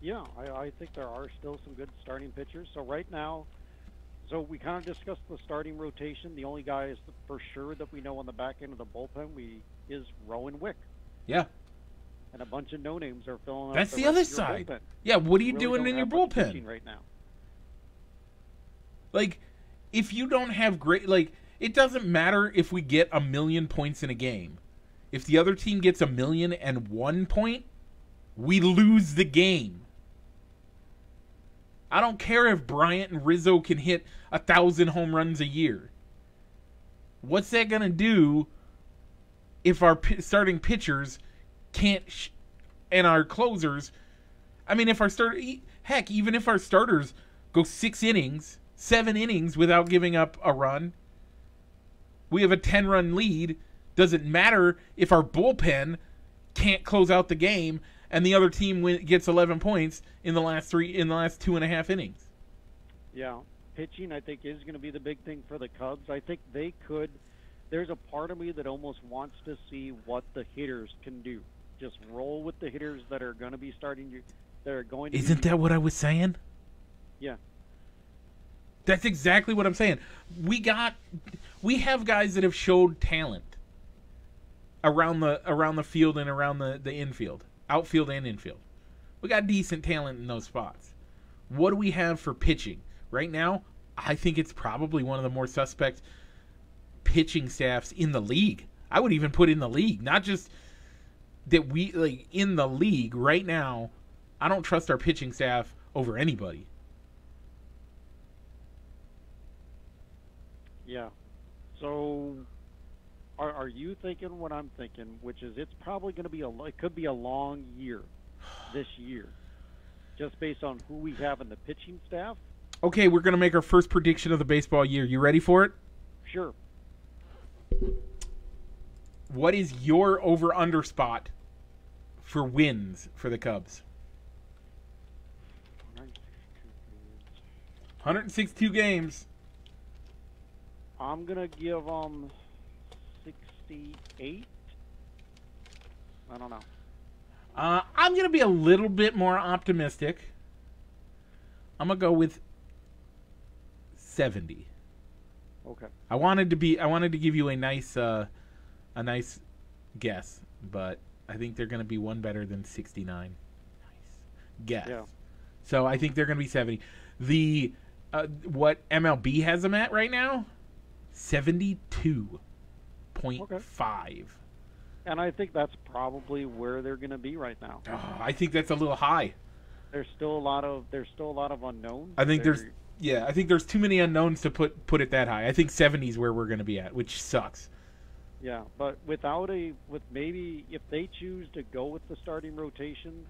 Yeah, I, I think there are still some good starting pitchers. So right now, so we kind of discussed the starting rotation. The only guy is for sure that we know on the back end of the bullpen we is Rowan Wick, Yeah, and a bunch of no names are filling. That's up the the, other rest of your side. bullpen. yeah. What are you Really doing in your bullpen? right now? Like, if you don't have great, like, it doesn't matter if we get a million points in a game. If the other team gets a million and one point, we lose the game. I don't care if Bryant and Rizzo can hit a thousand home runs a year. What's that gonna do if our starting pitchers can't and our closers? I mean, if our start heck, even if our starters go six innings, seven innings without giving up a run, we have a ten run lead. Doesn't matter if our bullpen can't close out the game and the other team win- gets 11 points in the last three in the last two and a half innings. Yeah, pitching I think is going to be the big thing for the Cubs. I think they could. There's a part of me that almost wants to see what the hitters can do. Just roll with the hitters that are going to be starting. to- That are going. To Isn't be, that what I was saying? Yeah. That's exactly what I'm saying. We got we have guys that have showed talent around the around the field and around the the infield, outfield and infield. We got decent talent in those spots. What do we have for pitching? Right now, I think it's probably one of the more suspect pitching staffs in the league. I would even put in the league, not just that we like in the league right now. I don't trust our pitching staff over anybody. Yeah. So, are are you thinking what I'm thinking? Which is, it's probably going to be a. It could be a long year, this year, just based on who we have in the pitching staff. Okay, we're gonna make our first prediction of the baseball year. You ready for it? Sure. What is your over under spot for wins for the Cubs? 162 games. I'm gonna give them 68. I don't know. Uh, I'm gonna be a little bit more optimistic. I'm gonna go with seventy. Okay. I wanted to be. I wanted to give you a nice, uh, a nice guess, but I think they're gonna be one better than sixty-nine. Nice guess. Yeah. So I think they're gonna be seventy. The uh, what MLB has them at right now, seventy-two point five. And I think that's probably where they're going to be right now. Oh, I think that's a little high. There's still a lot of there's still a lot of unknowns. I think there's They're- yeah, I think there's too many unknowns to put put it that high. I think 70 is where we're going to be at, which sucks. yeah, but without a with maybe if they choose to go with the starting rotation,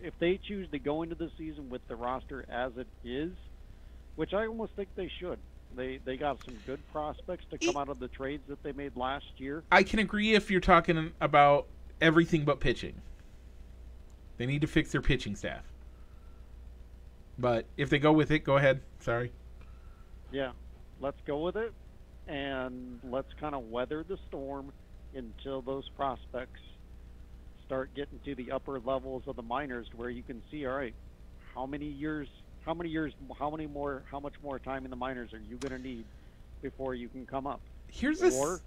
if they choose to go into the season with the roster as it is, which I almost think they should. They they got some good prospects to come out of the trades that they made last year. I can agree if you're talking about everything but pitching. They need to fix their pitching staff. But if they go with it, go ahead. Sorry. Yeah, let's go with it, and let's kind of weather the storm until those prospects start getting to the upper levels of the minors, where you can see, all right, how many years, how many years, how many more, how much more time in the minors are you going to need before you can come up? Here's this Or,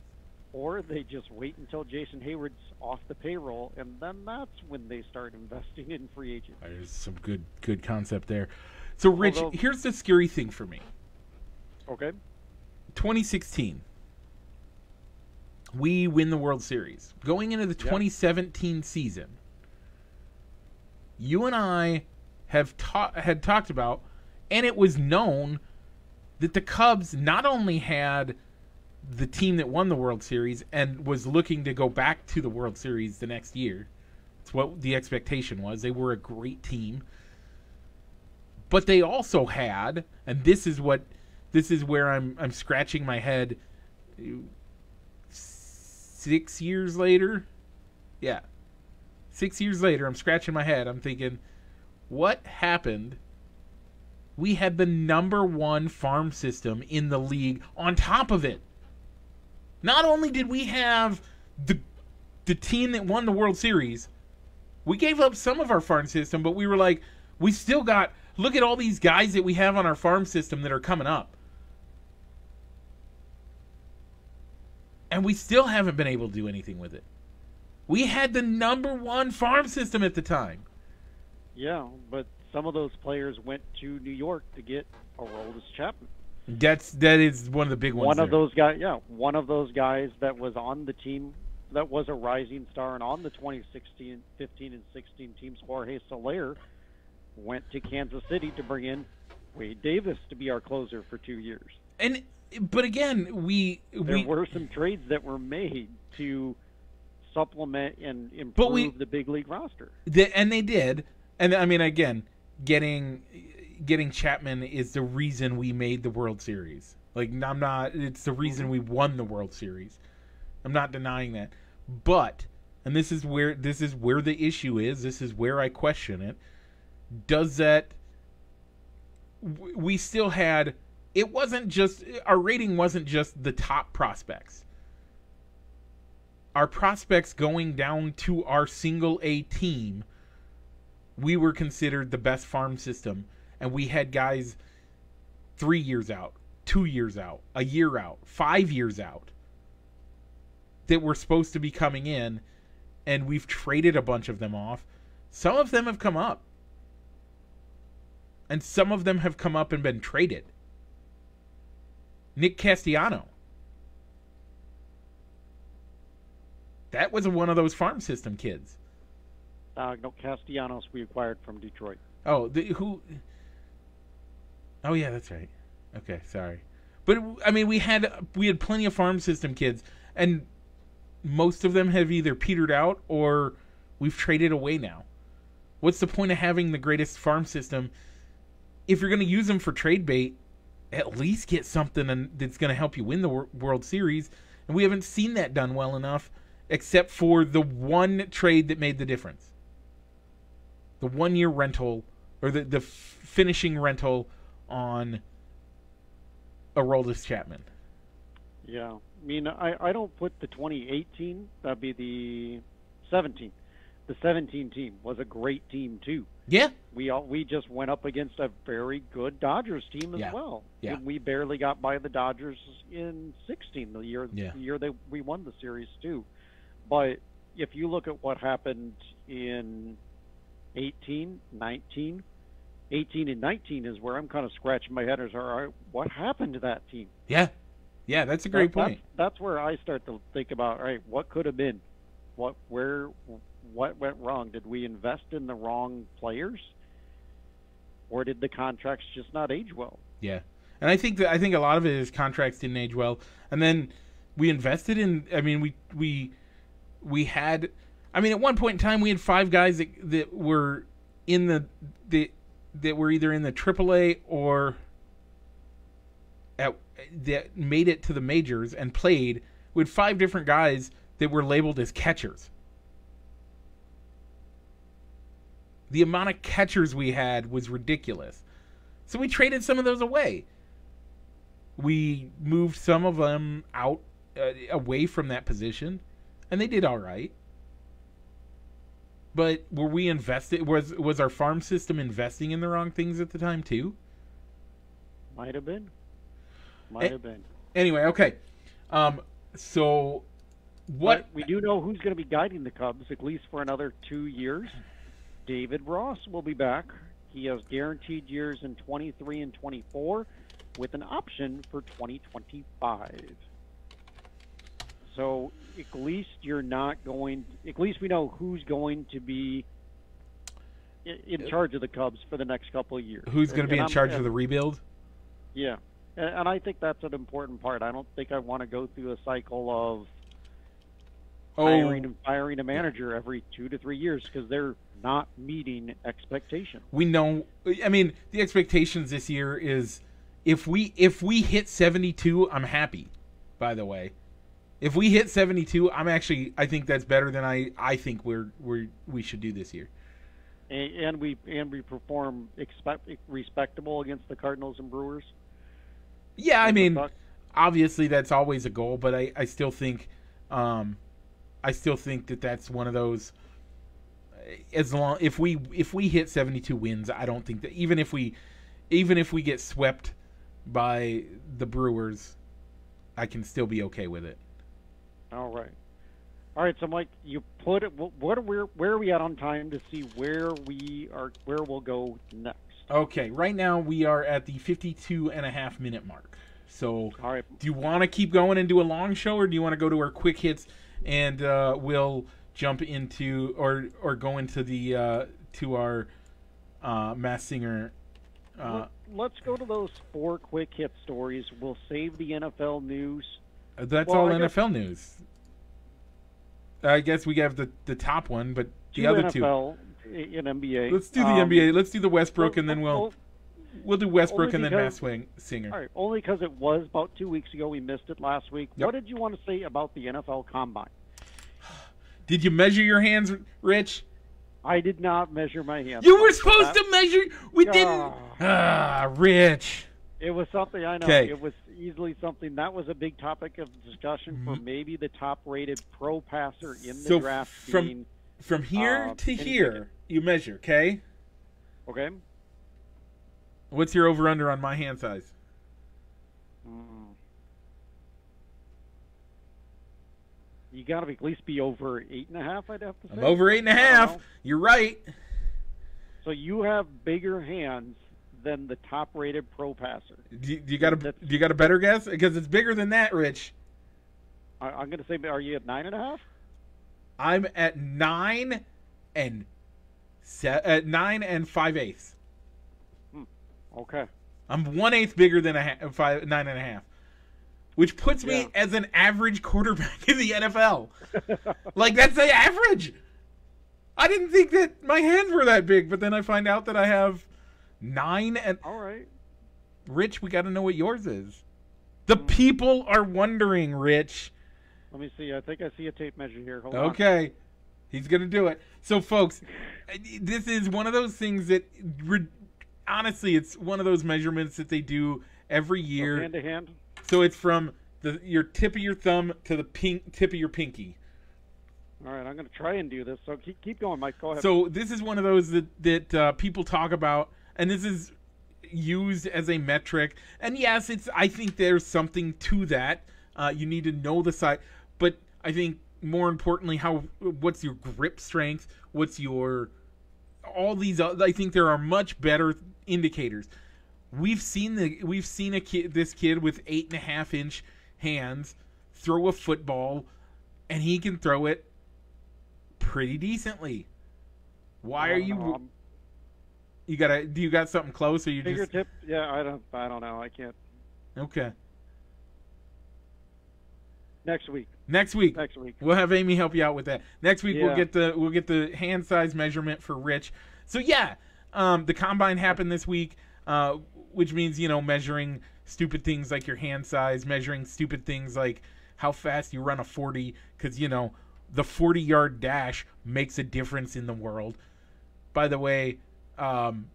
or they just wait until Jason Heyward's off the payroll, and then that's when they start investing in free agents. There's some good good concept there. So Rich, Although- here's the scary thing for me. Okay. 2016 we win the World Series. Going into the 2017 season, you and I have ta- had talked about and it was known that the Cubs not only had the team that won the World Series and was looking to go back to the World Series the next year. It's what the expectation was. They were a great team. But they also had, and this is what this is where I'm I'm scratching my head. Six years later, yeah, six years later, I'm scratching my head. I'm thinking, what happened? We had the number one farm system in the league. On top of it, not only did we have the the team that won the World Series, we gave up some of our farm system, but we were like, we still got. Look at all these guys that we have on our farm system that are coming up. And we still haven't been able to do anything with it. We had the number one farm system at the time. Yeah, but some of those players went to New York to get Aroldis Chapman. That's that is one of the big ones. one of those guys, yeah, one of those guys that was on the team that was a rising star and on the 2016, 15, and 16 teams, Jorge Soler, went to Kansas City to bring in Wade Davis to be our closer for two years. and but again, we There we were some trades that were made to supplement and improve we- the big league roster. The, and they did. And I mean, again, getting getting Chapman is the reason we made the World Series. Like, I'm not. It's the reason mm-hmm. we won the World Series. I'm not denying that. But, and this is where this is where the issue is. This is where I question it. Does that? We still had. It wasn't just our rating wasn't just the top prospects our prospects going down to our single A team, we were considered the best farm system, and we had guys three years out, two years out, a year out, five years out that were supposed to be coming in, and we've traded a bunch of them off. Some of them have come up, and some of them have come up and been traded. Nick Castellano. That was one of those farm system kids. Uh, no, Castellanos we acquired from Detroit. Oh, the, who? Oh yeah, that's right. Okay, sorry, but I mean, we had we had plenty of farm system kids, and most of them have either petered out or we've traded away now. What's the point of having the greatest farm system if you're going to use them for trade bait? At least get something that's going to help you win the World Series, and we haven't seen that done well enough, except for the one trade that made the difference the one year rental or the the f- finishing rental on Aroldis Chapman. Yeah, I mean, I, I don't put the 2018. That'd be the 17. The 17 team was a great team too. Yeah. We all we just went up against a very good Dodgers team as Yeah. well. Yeah. And we barely got by the Dodgers in 16, the year Yeah. the year that we won the series too. But if you look at what happened in 18, 19, 18 and 19 is where I'm kind of scratching my head as all right, what happened to that team? Yeah. Yeah, that's a great That- point. That's, that's where I start to think about, all right, what could have been? What where what went wrong? Did we invest in the wrong players? Or did the contracts just not age well? Yeah, and I think that I think a lot of it is contracts didn't age well, and then we invested in. I mean, we we we had. I mean, at one point in time, we had five guys that that were in the that that were either in the AAA or at that made it to the majors and played. with five different guys that were labeled as catchers. The amount of catchers we had was ridiculous. So we traded some of those away. We moved some of them out uh, away from that position, and they did all right. But were we invested? Was was our farm system investing in the wrong things at the time too? Might have been. Might have been. Anyway, okay. Um, so what? But we do know who's going to be guiding the Cubs at least for another two years. David Ross will be back. He has guaranteed years in 23 and 24 with an option for 2025. So at least you're not going, at least we know who's going to be in charge of the Cubs for the next couple of years. Who's going to be And in I'm- charge of the rebuild? Yeah. And, and I think that's an important part. I don't think I want to go through a cycle of Oh, hiring and firing a manager every two to three years because they're not meeting expectations. we know. I mean, the expectations this year is if we if we hit 72, I'm happy. By the way, if we hit 72, I'm actually I think that's better than I I think we're we we should do this year. And, and we and we perform expect, respectable against the Cardinals and Brewers. Yeah, I mean, obviously that's always a goal, but I, I still think, um, I still think that that's one of those. As long if we if we hit seventy two wins, I don't think that even if we, even if we get swept by the Brewers, I can still be okay with it. All right. All right, so Mike, you put it. wh- What we? Where are we at on time to see where we are? Where we'll go next? Okay, right now we are at the 52 and a half minute mark. So, All right. do you want to keep going and do a long show, or do you want to go to our quick hits and uh, we'll jump into or or go into the uh, to our uh, Masked Singer? Uh, Let's go to those four quick hit stories. We'll save the NFL news. That's well, all I guess- NFL news. I guess we have the the top one, but the Two other NFL in NBA. Let's do the Um, NBA. Let's do the Westbrook, well, and then well, we'll do Westbrook and then swing singer. All right, only because it was about two weeks ago. We missed it last week. Yep. What did you want to say about the NFL Combine? Did you measure your hands, Rich? I did not measure my hands. You were supposed to measure. We didn't. Ah. Ah, Rich. It was something I know. It was easily something that was a big topic of discussion for maybe the top-rated pro passer in the Mm-hmm. So draft. from- being, From here Uh, to here, Pickett. you measure. Okay. okay. What's your over under on my hand size? Mm. You got to at least be over eight and a half. I'd have to say. I'm over eight and a half. You're right. So you have bigger hands than the top-rated pro passer. Do you, do you got a do you got a better guess? Because it's bigger than that, Rich. I, I'm going to say, are you at nine and a half? I'm at nine and se- at nine and five eighths. Hmm. Okay. I'm one eighth bigger than a ha- five nine and a half, which puts me as an average quarterback in the NFL. like that's the average. I didn't think that my hands were that big, but then I find out that I have nine and All right. Rich. We got to know what yours is. The people are wondering, Rich. Let me see. I think I see a tape measure here. Hold on. Okay. He's going to do it. So, folks, this is one of those things that, re- honestly, it's one of those measurements that they do every year. hand to hand. So it's from the your tip of your thumb to the pink tip of your pinky. All right, I'm going to try and do this. So keep keep going, Mike. Go ahead. So this is one of those that that uh, people talk about, and this is used as a metric. And yes, it's. I think there's something to that. Uh, you need to know the side, but I think more importantly, how what's your grip strength? What's your all these? I think there are much better indicators. We've seen the we've seen a kid this kid with eight and a half inch hands throw a football, and he can throw it pretty decently. Why are you? You gotta? Do you got something close, or you just fingertip? Yeah, I don't. I don't know. I can't. okay? Next week. Next week, Next week. we'll have Amy help you out with that. Next week, we'll get the we'll get the hand size measurement for Rich. So yeah, um, the combine happened this week, uh, which means you know measuring stupid things like your hand size, measuring stupid things like how fast you run a forty, because you know the forty yard dash makes a difference in the world. By the way, um,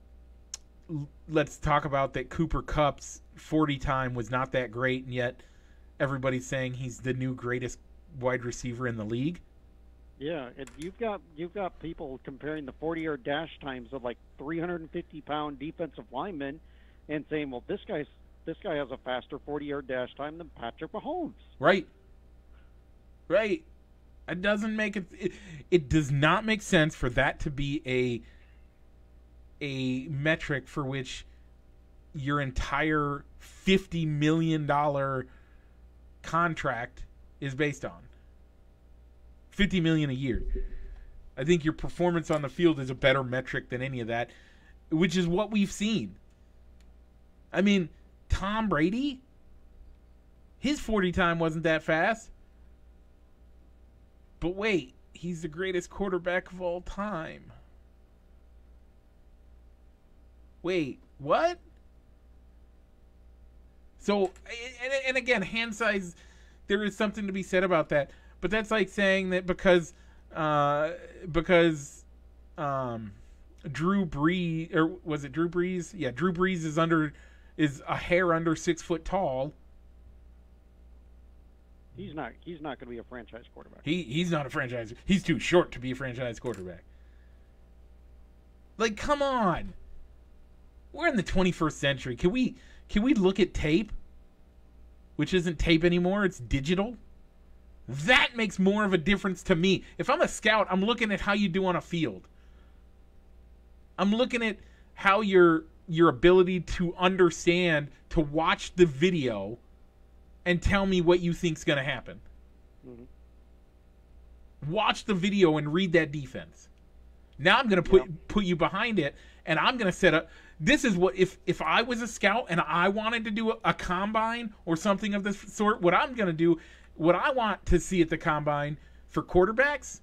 let's talk about that Cooper Kupp's 40 time was not that great, and yet everybody's saying he's the new greatest wide receiver in the league. Yeah, and you've got you've got people comparing the 40-yard dash times of like 350-pound defensive linemen, and saying, well, this guy's this guy has a faster 40-yard dash time than Patrick Mahomes. Right. Right. It doesn't make it, it it does not make sense for that to be a a metric for which your entire 50 million dollar contract is based on. 50 million a year. I think your performance on the field is a better metric than any of that, which is what we've seen. I mean, Tom Brady, his 40 time wasn't that fast. But wait, he's the greatest quarterback of all time. Wait, what? So, and, and again, hand size, there is something to be said about that. But that's like saying that because, uh, because, um, Drew Brees, or was it Drew Brees? Yeah, Drew Brees is under, is a hair under six foot tall. He's not he's not going to be a franchise quarterback. He he's not a franchise. He's too short to be a franchise quarterback. Like, come on. We're in the 21st century. Can we can we look at tape? Which isn't tape anymore, it's digital. That makes more of a difference to me. If I'm a scout, I'm looking at how you do on a field. I'm looking at how your your ability to understand to watch the video and tell me what you think's going to happen. Mhm. Watch the video and read that defense. Now I'm going to put Yeah. put you behind it and I'm going to set up this is what if if I was a scout and I wanted to do a, a combine or something of this sort, what I'm going to do, what I want to see at the combine for quarterbacks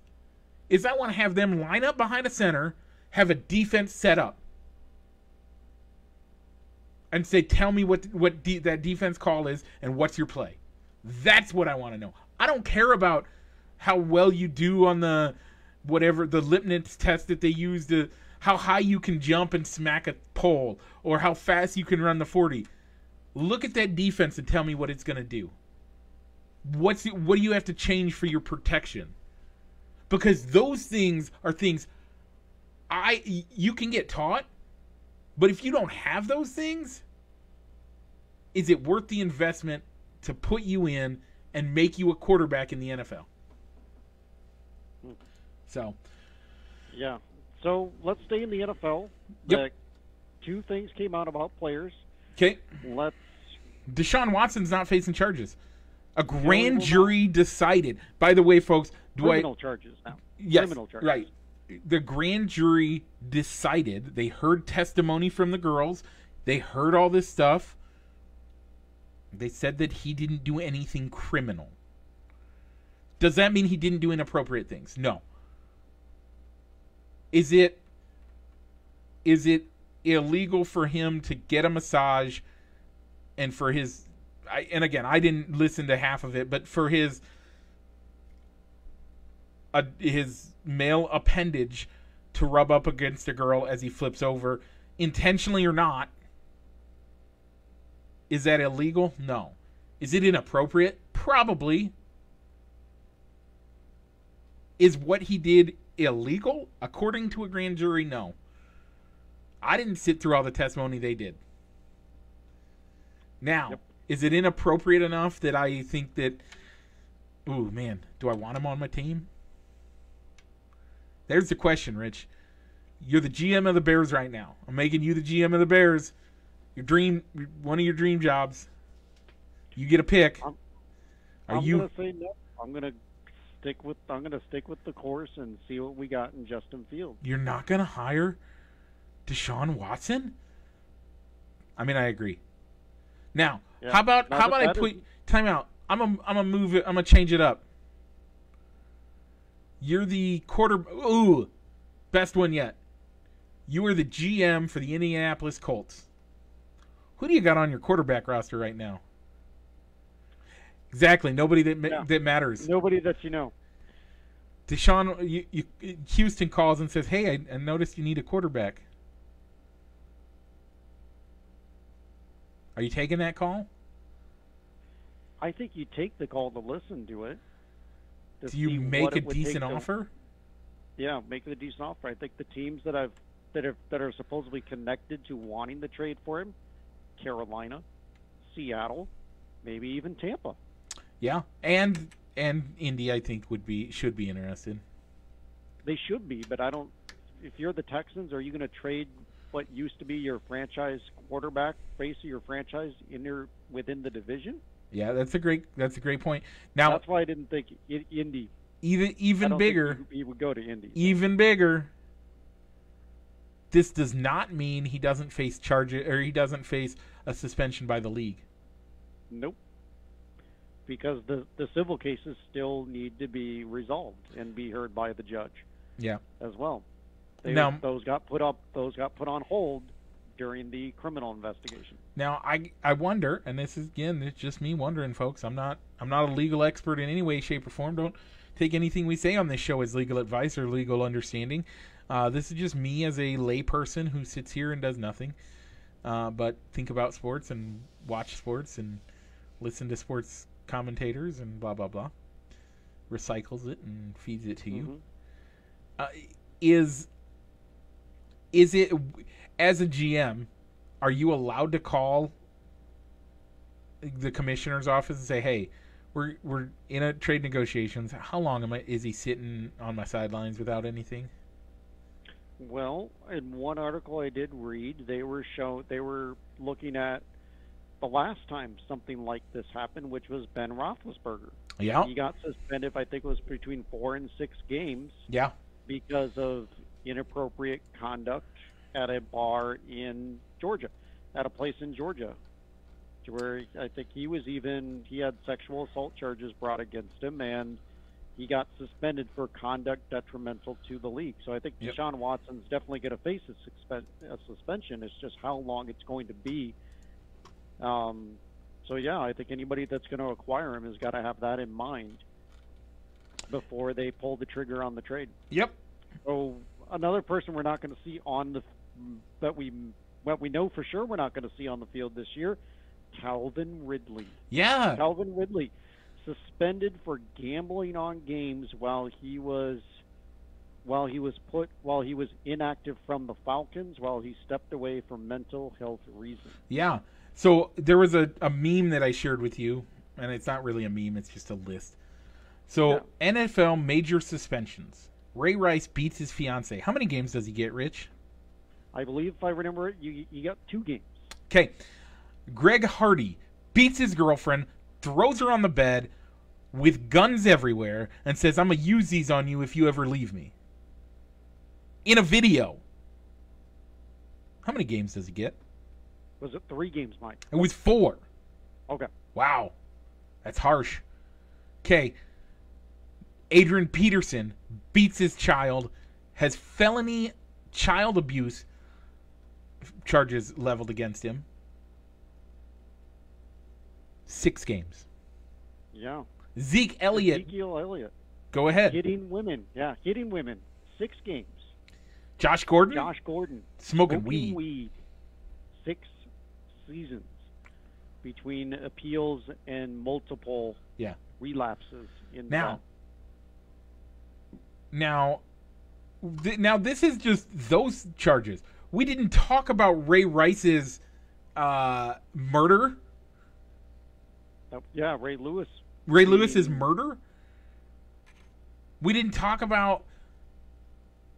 is I want to have them line up behind a center, have a defense set up. And say, tell me what what de- that defense call is and what's your play. That's what I want to know. I don't care about how well you do on the whatever the Lipnitz test that they use to how high you can jump and smack a pole or how fast you can run the 40. Look at that defense and tell me what it's going to do. What's it, what do you have to change for your protection? Because those things are things I you can get taught, but if you don't have those things, is it worth the investment to put you in and make you a quarterback in the NFL? Hmm. So, Yeah. So let's stay in the NFL. Yep. The two things came out about players. okay, Let's Deshaun Watson's not facing charges. A grand not. jury decided. By the way, folks, do criminal I charges now. yes, criminal charges. right? The grand jury decided. They heard testimony from the girls. They heard all this stuff. They said that he didn't do anything criminal. Does that mean he didn't do inappropriate things? No. Is it is it illegal for him to get a massage and for his I, and again, I didn't listen to half of it, but for his his male appendage to rub up against a girl as he flips over, intentionally or not, is that illegal? No. Is it inappropriate? Probably. Is what he did illegal? According to a grand jury, no. I didn't sit through all the testimony they did. Now, Yep. is it inappropriate enough that I think that Ooh, man, do I want him on my team? There's the question, Rich. You're the GM of the Bears right now. I'm making you the GM of the Bears. Your dream, one of your dream jobs. You get a pick. I'm- Are I'm you? gonna say no. I'm gonna stick with I'm gonna stick with the course and see what we got in Justin Fields. You're not gonna hire Deshaun Watson? I mean, I agree. Now, Yeah. how about how about I put is- time out? I'm a, I'm gonna move it. I'm gonna change it up. You're the quarter. Ooh, best one yet. You are the GM for the Indianapolis Colts. Who do you got on your quarterback roster right now? Exactly, nobody that ma- Yeah. that matters. Nobody that you know. Deshaun, you, you, Houston calls and says, "Hey, I, I noticed you need a quarterback. Are you taking that call? I think you take the call to listen to it. to Do you make a it would take decent to- offer? Yeah, make a decent offer. I think the teams that I've that are that are supposedly connected to wanting the trade for him, Carolina, Seattle, maybe even Tampa. Yeah, and and Indy, I think would be should be interested. They should be, but I don't. If you're the Texans, are you going to trade what used to be your franchise quarterback, face of your franchise, in your within the division? Yeah, that's a great that's a great point. Now, That's why I didn't think Indy. even even bigger, he would go to Indy. even bigger. This does not mean he doesn't face charges or he doesn't face a suspension by the league. Nope. Because the the civil cases still need to be resolved and be heard by the judge Yeah. as well. They, Now- those got put up. Those got put on hold during the criminal investigation. Now I I wonder, and this is again, it's just me wondering, folks. I'm not I'm not a legal expert in any way, shape, or form. Don't take anything we say on this show as legal advice or legal understanding. Uh, this is just me as a layperson who sits here and does nothing, uh, but think about sports and watch sports and listen to sports commentators and blah blah blah. Recycles it and feeds it to you Mhm. uh, is is it as a GM are you allowed to call the commissioner's office and say hey we're we're in a trade negotiations how long am I is he sitting on my sidelines without anything Well, in one article I did read, they were show they were looking at the last time something like this happened, which was Ben Roethlisberger. yeah He got suspended. I think it was between four and six games yeah because of inappropriate conduct at a bar in Georgia, at a place in Georgia, to where I think he was even he had sexual assault charges brought against him, and he got suspended for conduct detrimental to the league. So I think Yep. Deshaun Watson's definitely going to face a, suspe- a suspension. It's just how long it's going to be. Um, so yeah, I think anybody that's going to acquire him has got to have that in mind before they pull the trigger on the trade. yep So another person we're not going to see on the that we what we know for sure we're not going to see on the field this year, Calvin Ridley. yeah Calvin Ridley suspended for gambling on games while he was while he was put while he was inactive from the Falcons while he stepped away for mental health reasons. Yeah. So there was a, a meme that I shared with you, and it's not really a meme, it's just a list. So NFL major suspensions. Ray Rice beats his fiance. How many games does he get, Rich? I believe if I remember it, you you got two games. Okay. Greg Hardy beats his girlfriend, throws her on the bed with guns everywhere, and says, I'm going to use these on you if you ever leave me. In a video. How many games does he get? Was it three games, Mike? It was four. Okay. Wow. That's harsh. Okay. Adrian Peterson beats his child, has felony child abuse charges leveled against him. Six games. Yeah. Zeke Elliott, Ezekiel Elliott. go ahead. Hitting women. Yeah, hitting women. Six games. Josh Gordon, Josh Gordon. smoking, smoking weed. Six seasons between appeals and multiple Yeah. relapses in Now, Now, th- now this is just those charges. We didn't talk about Ray Rice's uh, murder. Yeah, Ray Lewis. Ray Lewis's murder. We didn't talk about.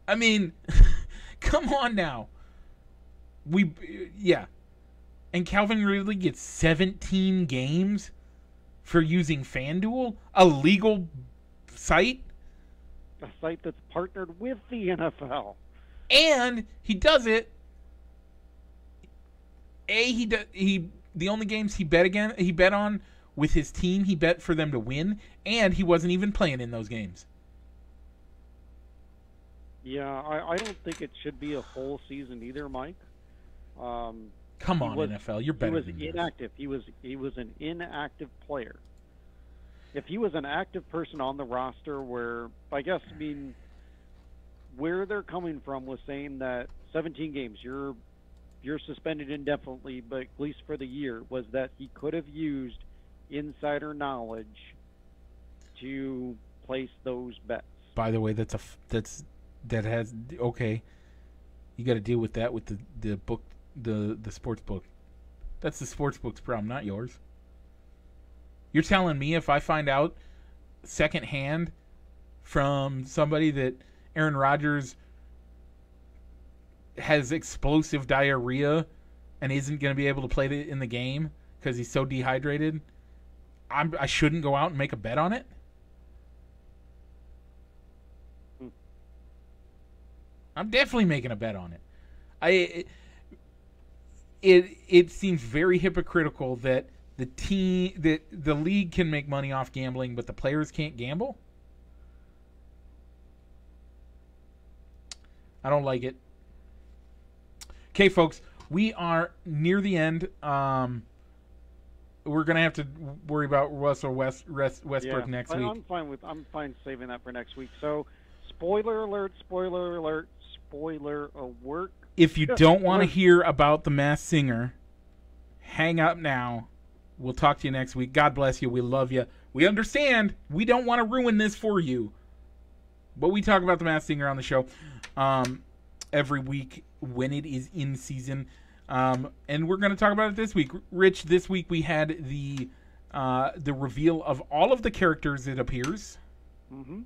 I mean, come on now. We yeah, and Calvin Ridley gets 17 games for using FanDuel, a legal site, A site that's partnered with the NFL. and he does it. A he do, he the only games he bet again he bet on with his team he bet for them to win, and he wasn't even playing in those games. Yeah, I, I don't think it should be a whole season either, Mike. Um, Come on, was- NFL, you're he better was than this. inactive. He was he was an inactive player. If he was an active person on the roster, where I guess I mean, where they're coming from was saying that 17 games, you're you're suspended indefinitely, but at least for the year, was that he could have used insider knowledge to place those bets. By the way, that's a that's that has okay. You got to deal with that with the the book the the sports book. That's the sports book's problem, not yours. You're telling me if I find out secondhand from somebody that Aaron Rodgers has explosive diarrhea and isn't going to be able to play the, in the game because he's so dehydrated, I'm, I shouldn't go out and make a bet on it. Hmm. I'm definitely making a bet on it. I it it, seems very hypocritical that the team that the league can make money off gambling, but the players can't gamble. I don't like it. Okay, folks, we are near the end. Um, we're gonna have to worry about Russell West, West Westbrook Yeah, next week. I'm fine with I'm fine saving that for next week. So, spoiler alert! Spoiler alert! Spoiler alert! If you Yeah, don't want to hear about the Masked Singer, hang up now. We'll talk to you next week. God bless you. We love you. We understand. We don't want to ruin this for you. But we talk about the Masked Singer on the show um, every week when it is in season. Um, and we're going to talk about it this week. Rich, this week we had the uh, the reveal of all of the characters it appears. Mm-hmm.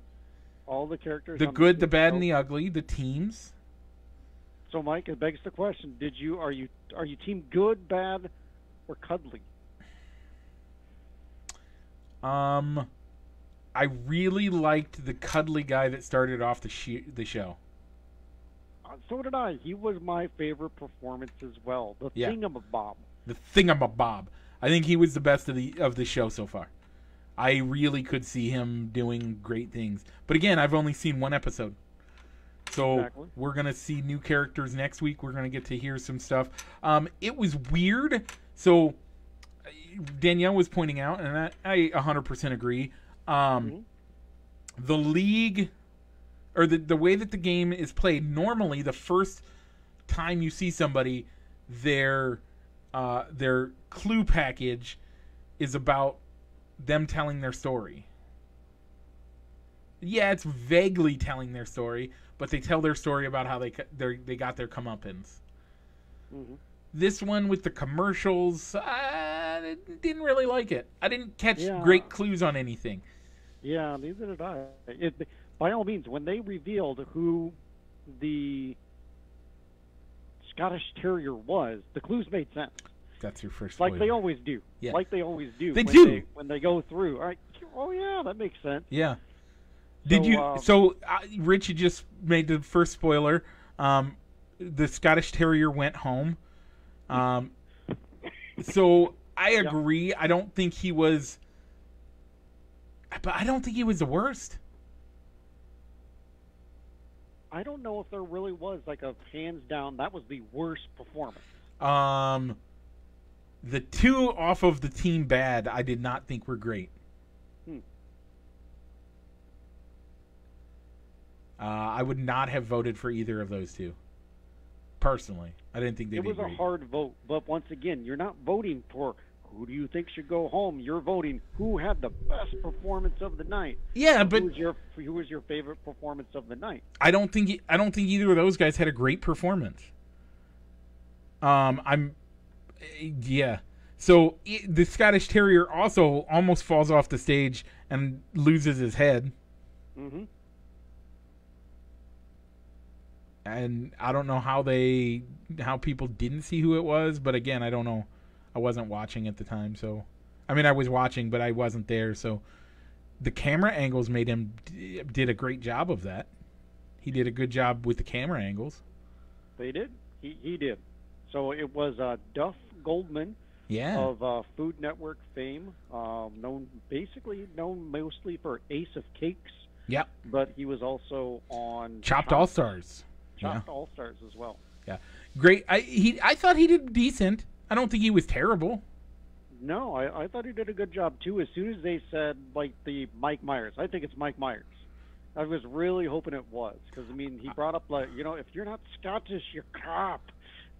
All the characters. The good, the show. bad, and the ugly, the teams. So, Mike, it begs the question: Did you are you are you team good, bad, or cuddly? Um, I really liked the cuddly guy that started off the the show. Uh, so did I. He was my favorite performance as well. The Yeah. thingamabob. The thingamabob. I think he was the best of the of the show so far. I really could see him doing great things. But again, I've only seen one episode. So Exactly. we're gonna see new characters next week. We're gonna get to hear some stuff. Um, it was weird. So uh, Danielle was pointing out, and I, I 100% agree. Um, Mhm. The league, or the the way that the game is played, normally the first time you see somebody, their uh, their clue package is about them telling their story. Yeah, it's vaguely telling their story, but they tell their story about how they they they got their comeuppance. hmm This one with the commercials, I didn't really like it. I didn't catch Yeah. great clues on anything. Yeah, neither did I. It, by all means, when they revealed who the Scottish Terrier was, the clues made sense. That's your first. Like they always do. Yeah. Like they always do. They when do. They, when they go through. All right. Oh yeah, that makes sense. Yeah. Did So, you? um, so uh, Rich, you just made the first spoiler. Um, the Scottish Terrier went home. Um, so I Yeah. agree. I don't think he was. But I don't think he was the worst. I don't know if there really was like a hands down. That was the worst performance. Um, the two off of the team bad, I did not think were great. Uh, I would not have voted for either of those two. Personally, I didn't think they it was a hard vote, but once again, you're not voting for who do you think should go home? You're voting who had the best performance of the night. Yeah, but who was your who was your favorite performance of the night? I don't think I don't think either of those guys had a great performance. Um, I'm, yeah. So the Scottish Terrier also almost falls off the stage and loses his head, Mm-hmm. And I don't know how they how people didn't see who it was, but again, I don't know. I wasn't watching at the time, so I mean, I was watching, but I wasn't there, so the camera angles made him d- did a great job of that. He did a good job with the camera angles. They did. He he did. So it was uh, Duff Goldman Yeah. of uh, Food Network fame, um, known basically known mostly for Ace of Cakes, Yep. but he was also on Chopped All Stars. Chopped All Stars as well. Yeah, great. I he I thought he did decent. I don't think he was terrible. No, I, I thought he did a good job too. As soon as they said like the Mike Myers, I think it's Mike Myers. I was really hoping it was because I mean he brought up like you know if you're not Scottish, you're crap.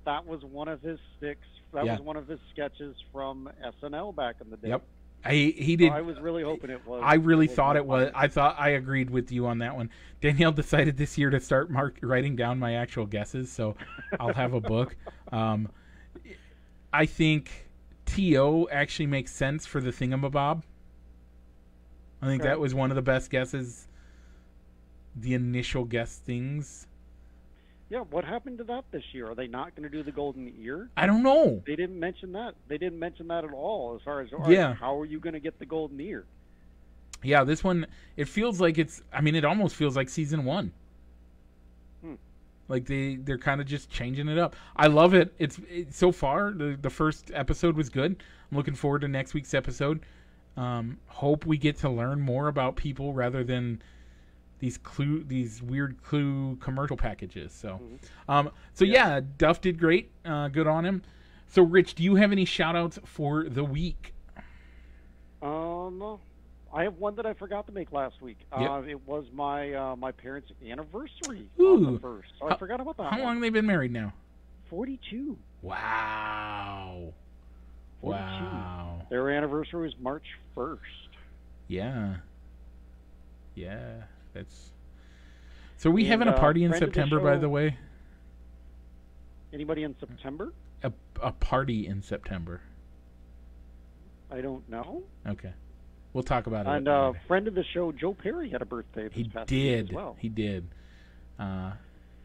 That was one of his sticks. That Yeah. was one of his sketches from SNL back in the day. Yep. I he did. I was really hoping it was. I really was thought it was. I thought I agreed with you on that one. Danielle decided this year to start mark writing down my actual guesses, so I'll have a book. Um, I think To actually makes sense for the thingamabob. I think that was one of the best guesses. The initial guess things. Yeah, what happened to that this year? Are they not going to do the golden ear? I don't know. They didn't mention that. They didn't mention that at all. As far as Yeah. how are you going to get the golden ear? Yeah, this one it feels like it's. I mean, it almost feels like season one. Hmm. Like they they're kind of just changing it up. I love it. It's it, so far the the first episode was good. I'm looking forward to next week's episode. Um, hope we get to learn more about people rather than these clue these weird clue commercial packages. So, um, so yeah, Duff did great. Uh, good on him. So, Rich, do you have any shout outs for the week? Um, I have one that I forgot to make last week. Yep. Uh, it was my uh, my parents' anniversary on Ooh. the first. So How- I forgot about that. How one. long have they been married now? Forty-two. Wow. 42. Wow. Their anniversary was March first. Yeah. Yeah. That's. So are we And, having a uh, party in of the September, by the way? Anybody in September? A, a party in September. I don't know. Okay. We'll talk about it. And uh, friend of the show, Joe Perry, had a birthday this he did. as well. He did. Uh,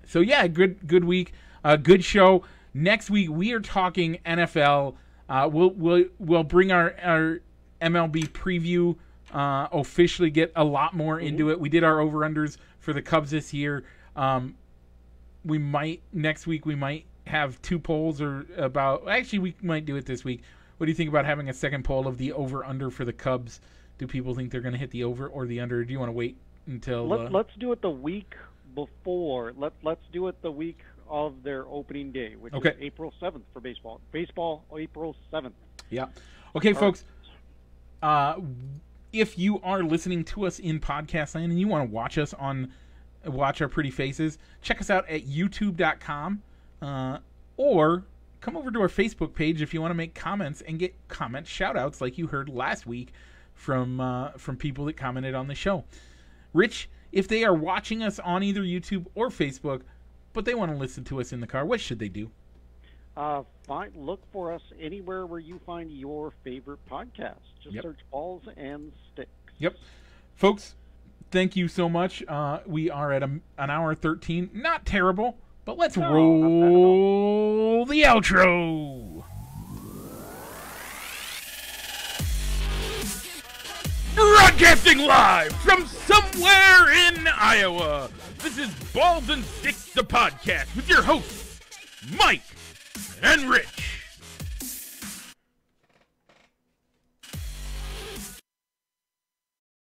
so yeah, good good week. Uh, good show. Next week we are talking NFL. Uh, we'll we'll we'll bring our our MLB preview. Uh, officially get a lot more into it. We did our over unders for the Cubs this year. Um, we might next week we might have two polls or about actually we might do it this week. What do you think about having a second poll of the over under for the Cubs? Do people think they're going to hit the over or the under? Do you want to wait until uh, Let, let's do it the week before. Let Let's do it the week of their opening day, which Okay. is April seventh for baseball. Baseball, April seventh. Yeah. Okay, All folks. Uh, if you are listening to us in podcast land and you want to watch us on watch our pretty faces, check us out at youtube.com uh, or come over to our Facebook page if you want to make comments and get comment shout outs like you heard last week from uh, from people that commented on the show. Rich, if they are watching us on either YouTube or Facebook, but they want to listen to us in the car, what should they do? Uh, find look for us anywhere where you find your favorite podcast. Just Yep. search balls and sticks. Yep. Folks, thank you so much. Uh, we are at a, an hour 13. Not terrible, but let's No, not bad at all. roll the outro. Broadcasting live from somewhere in Iowa. This is Balls and Sticks, the podcast with your host, Mike and rich.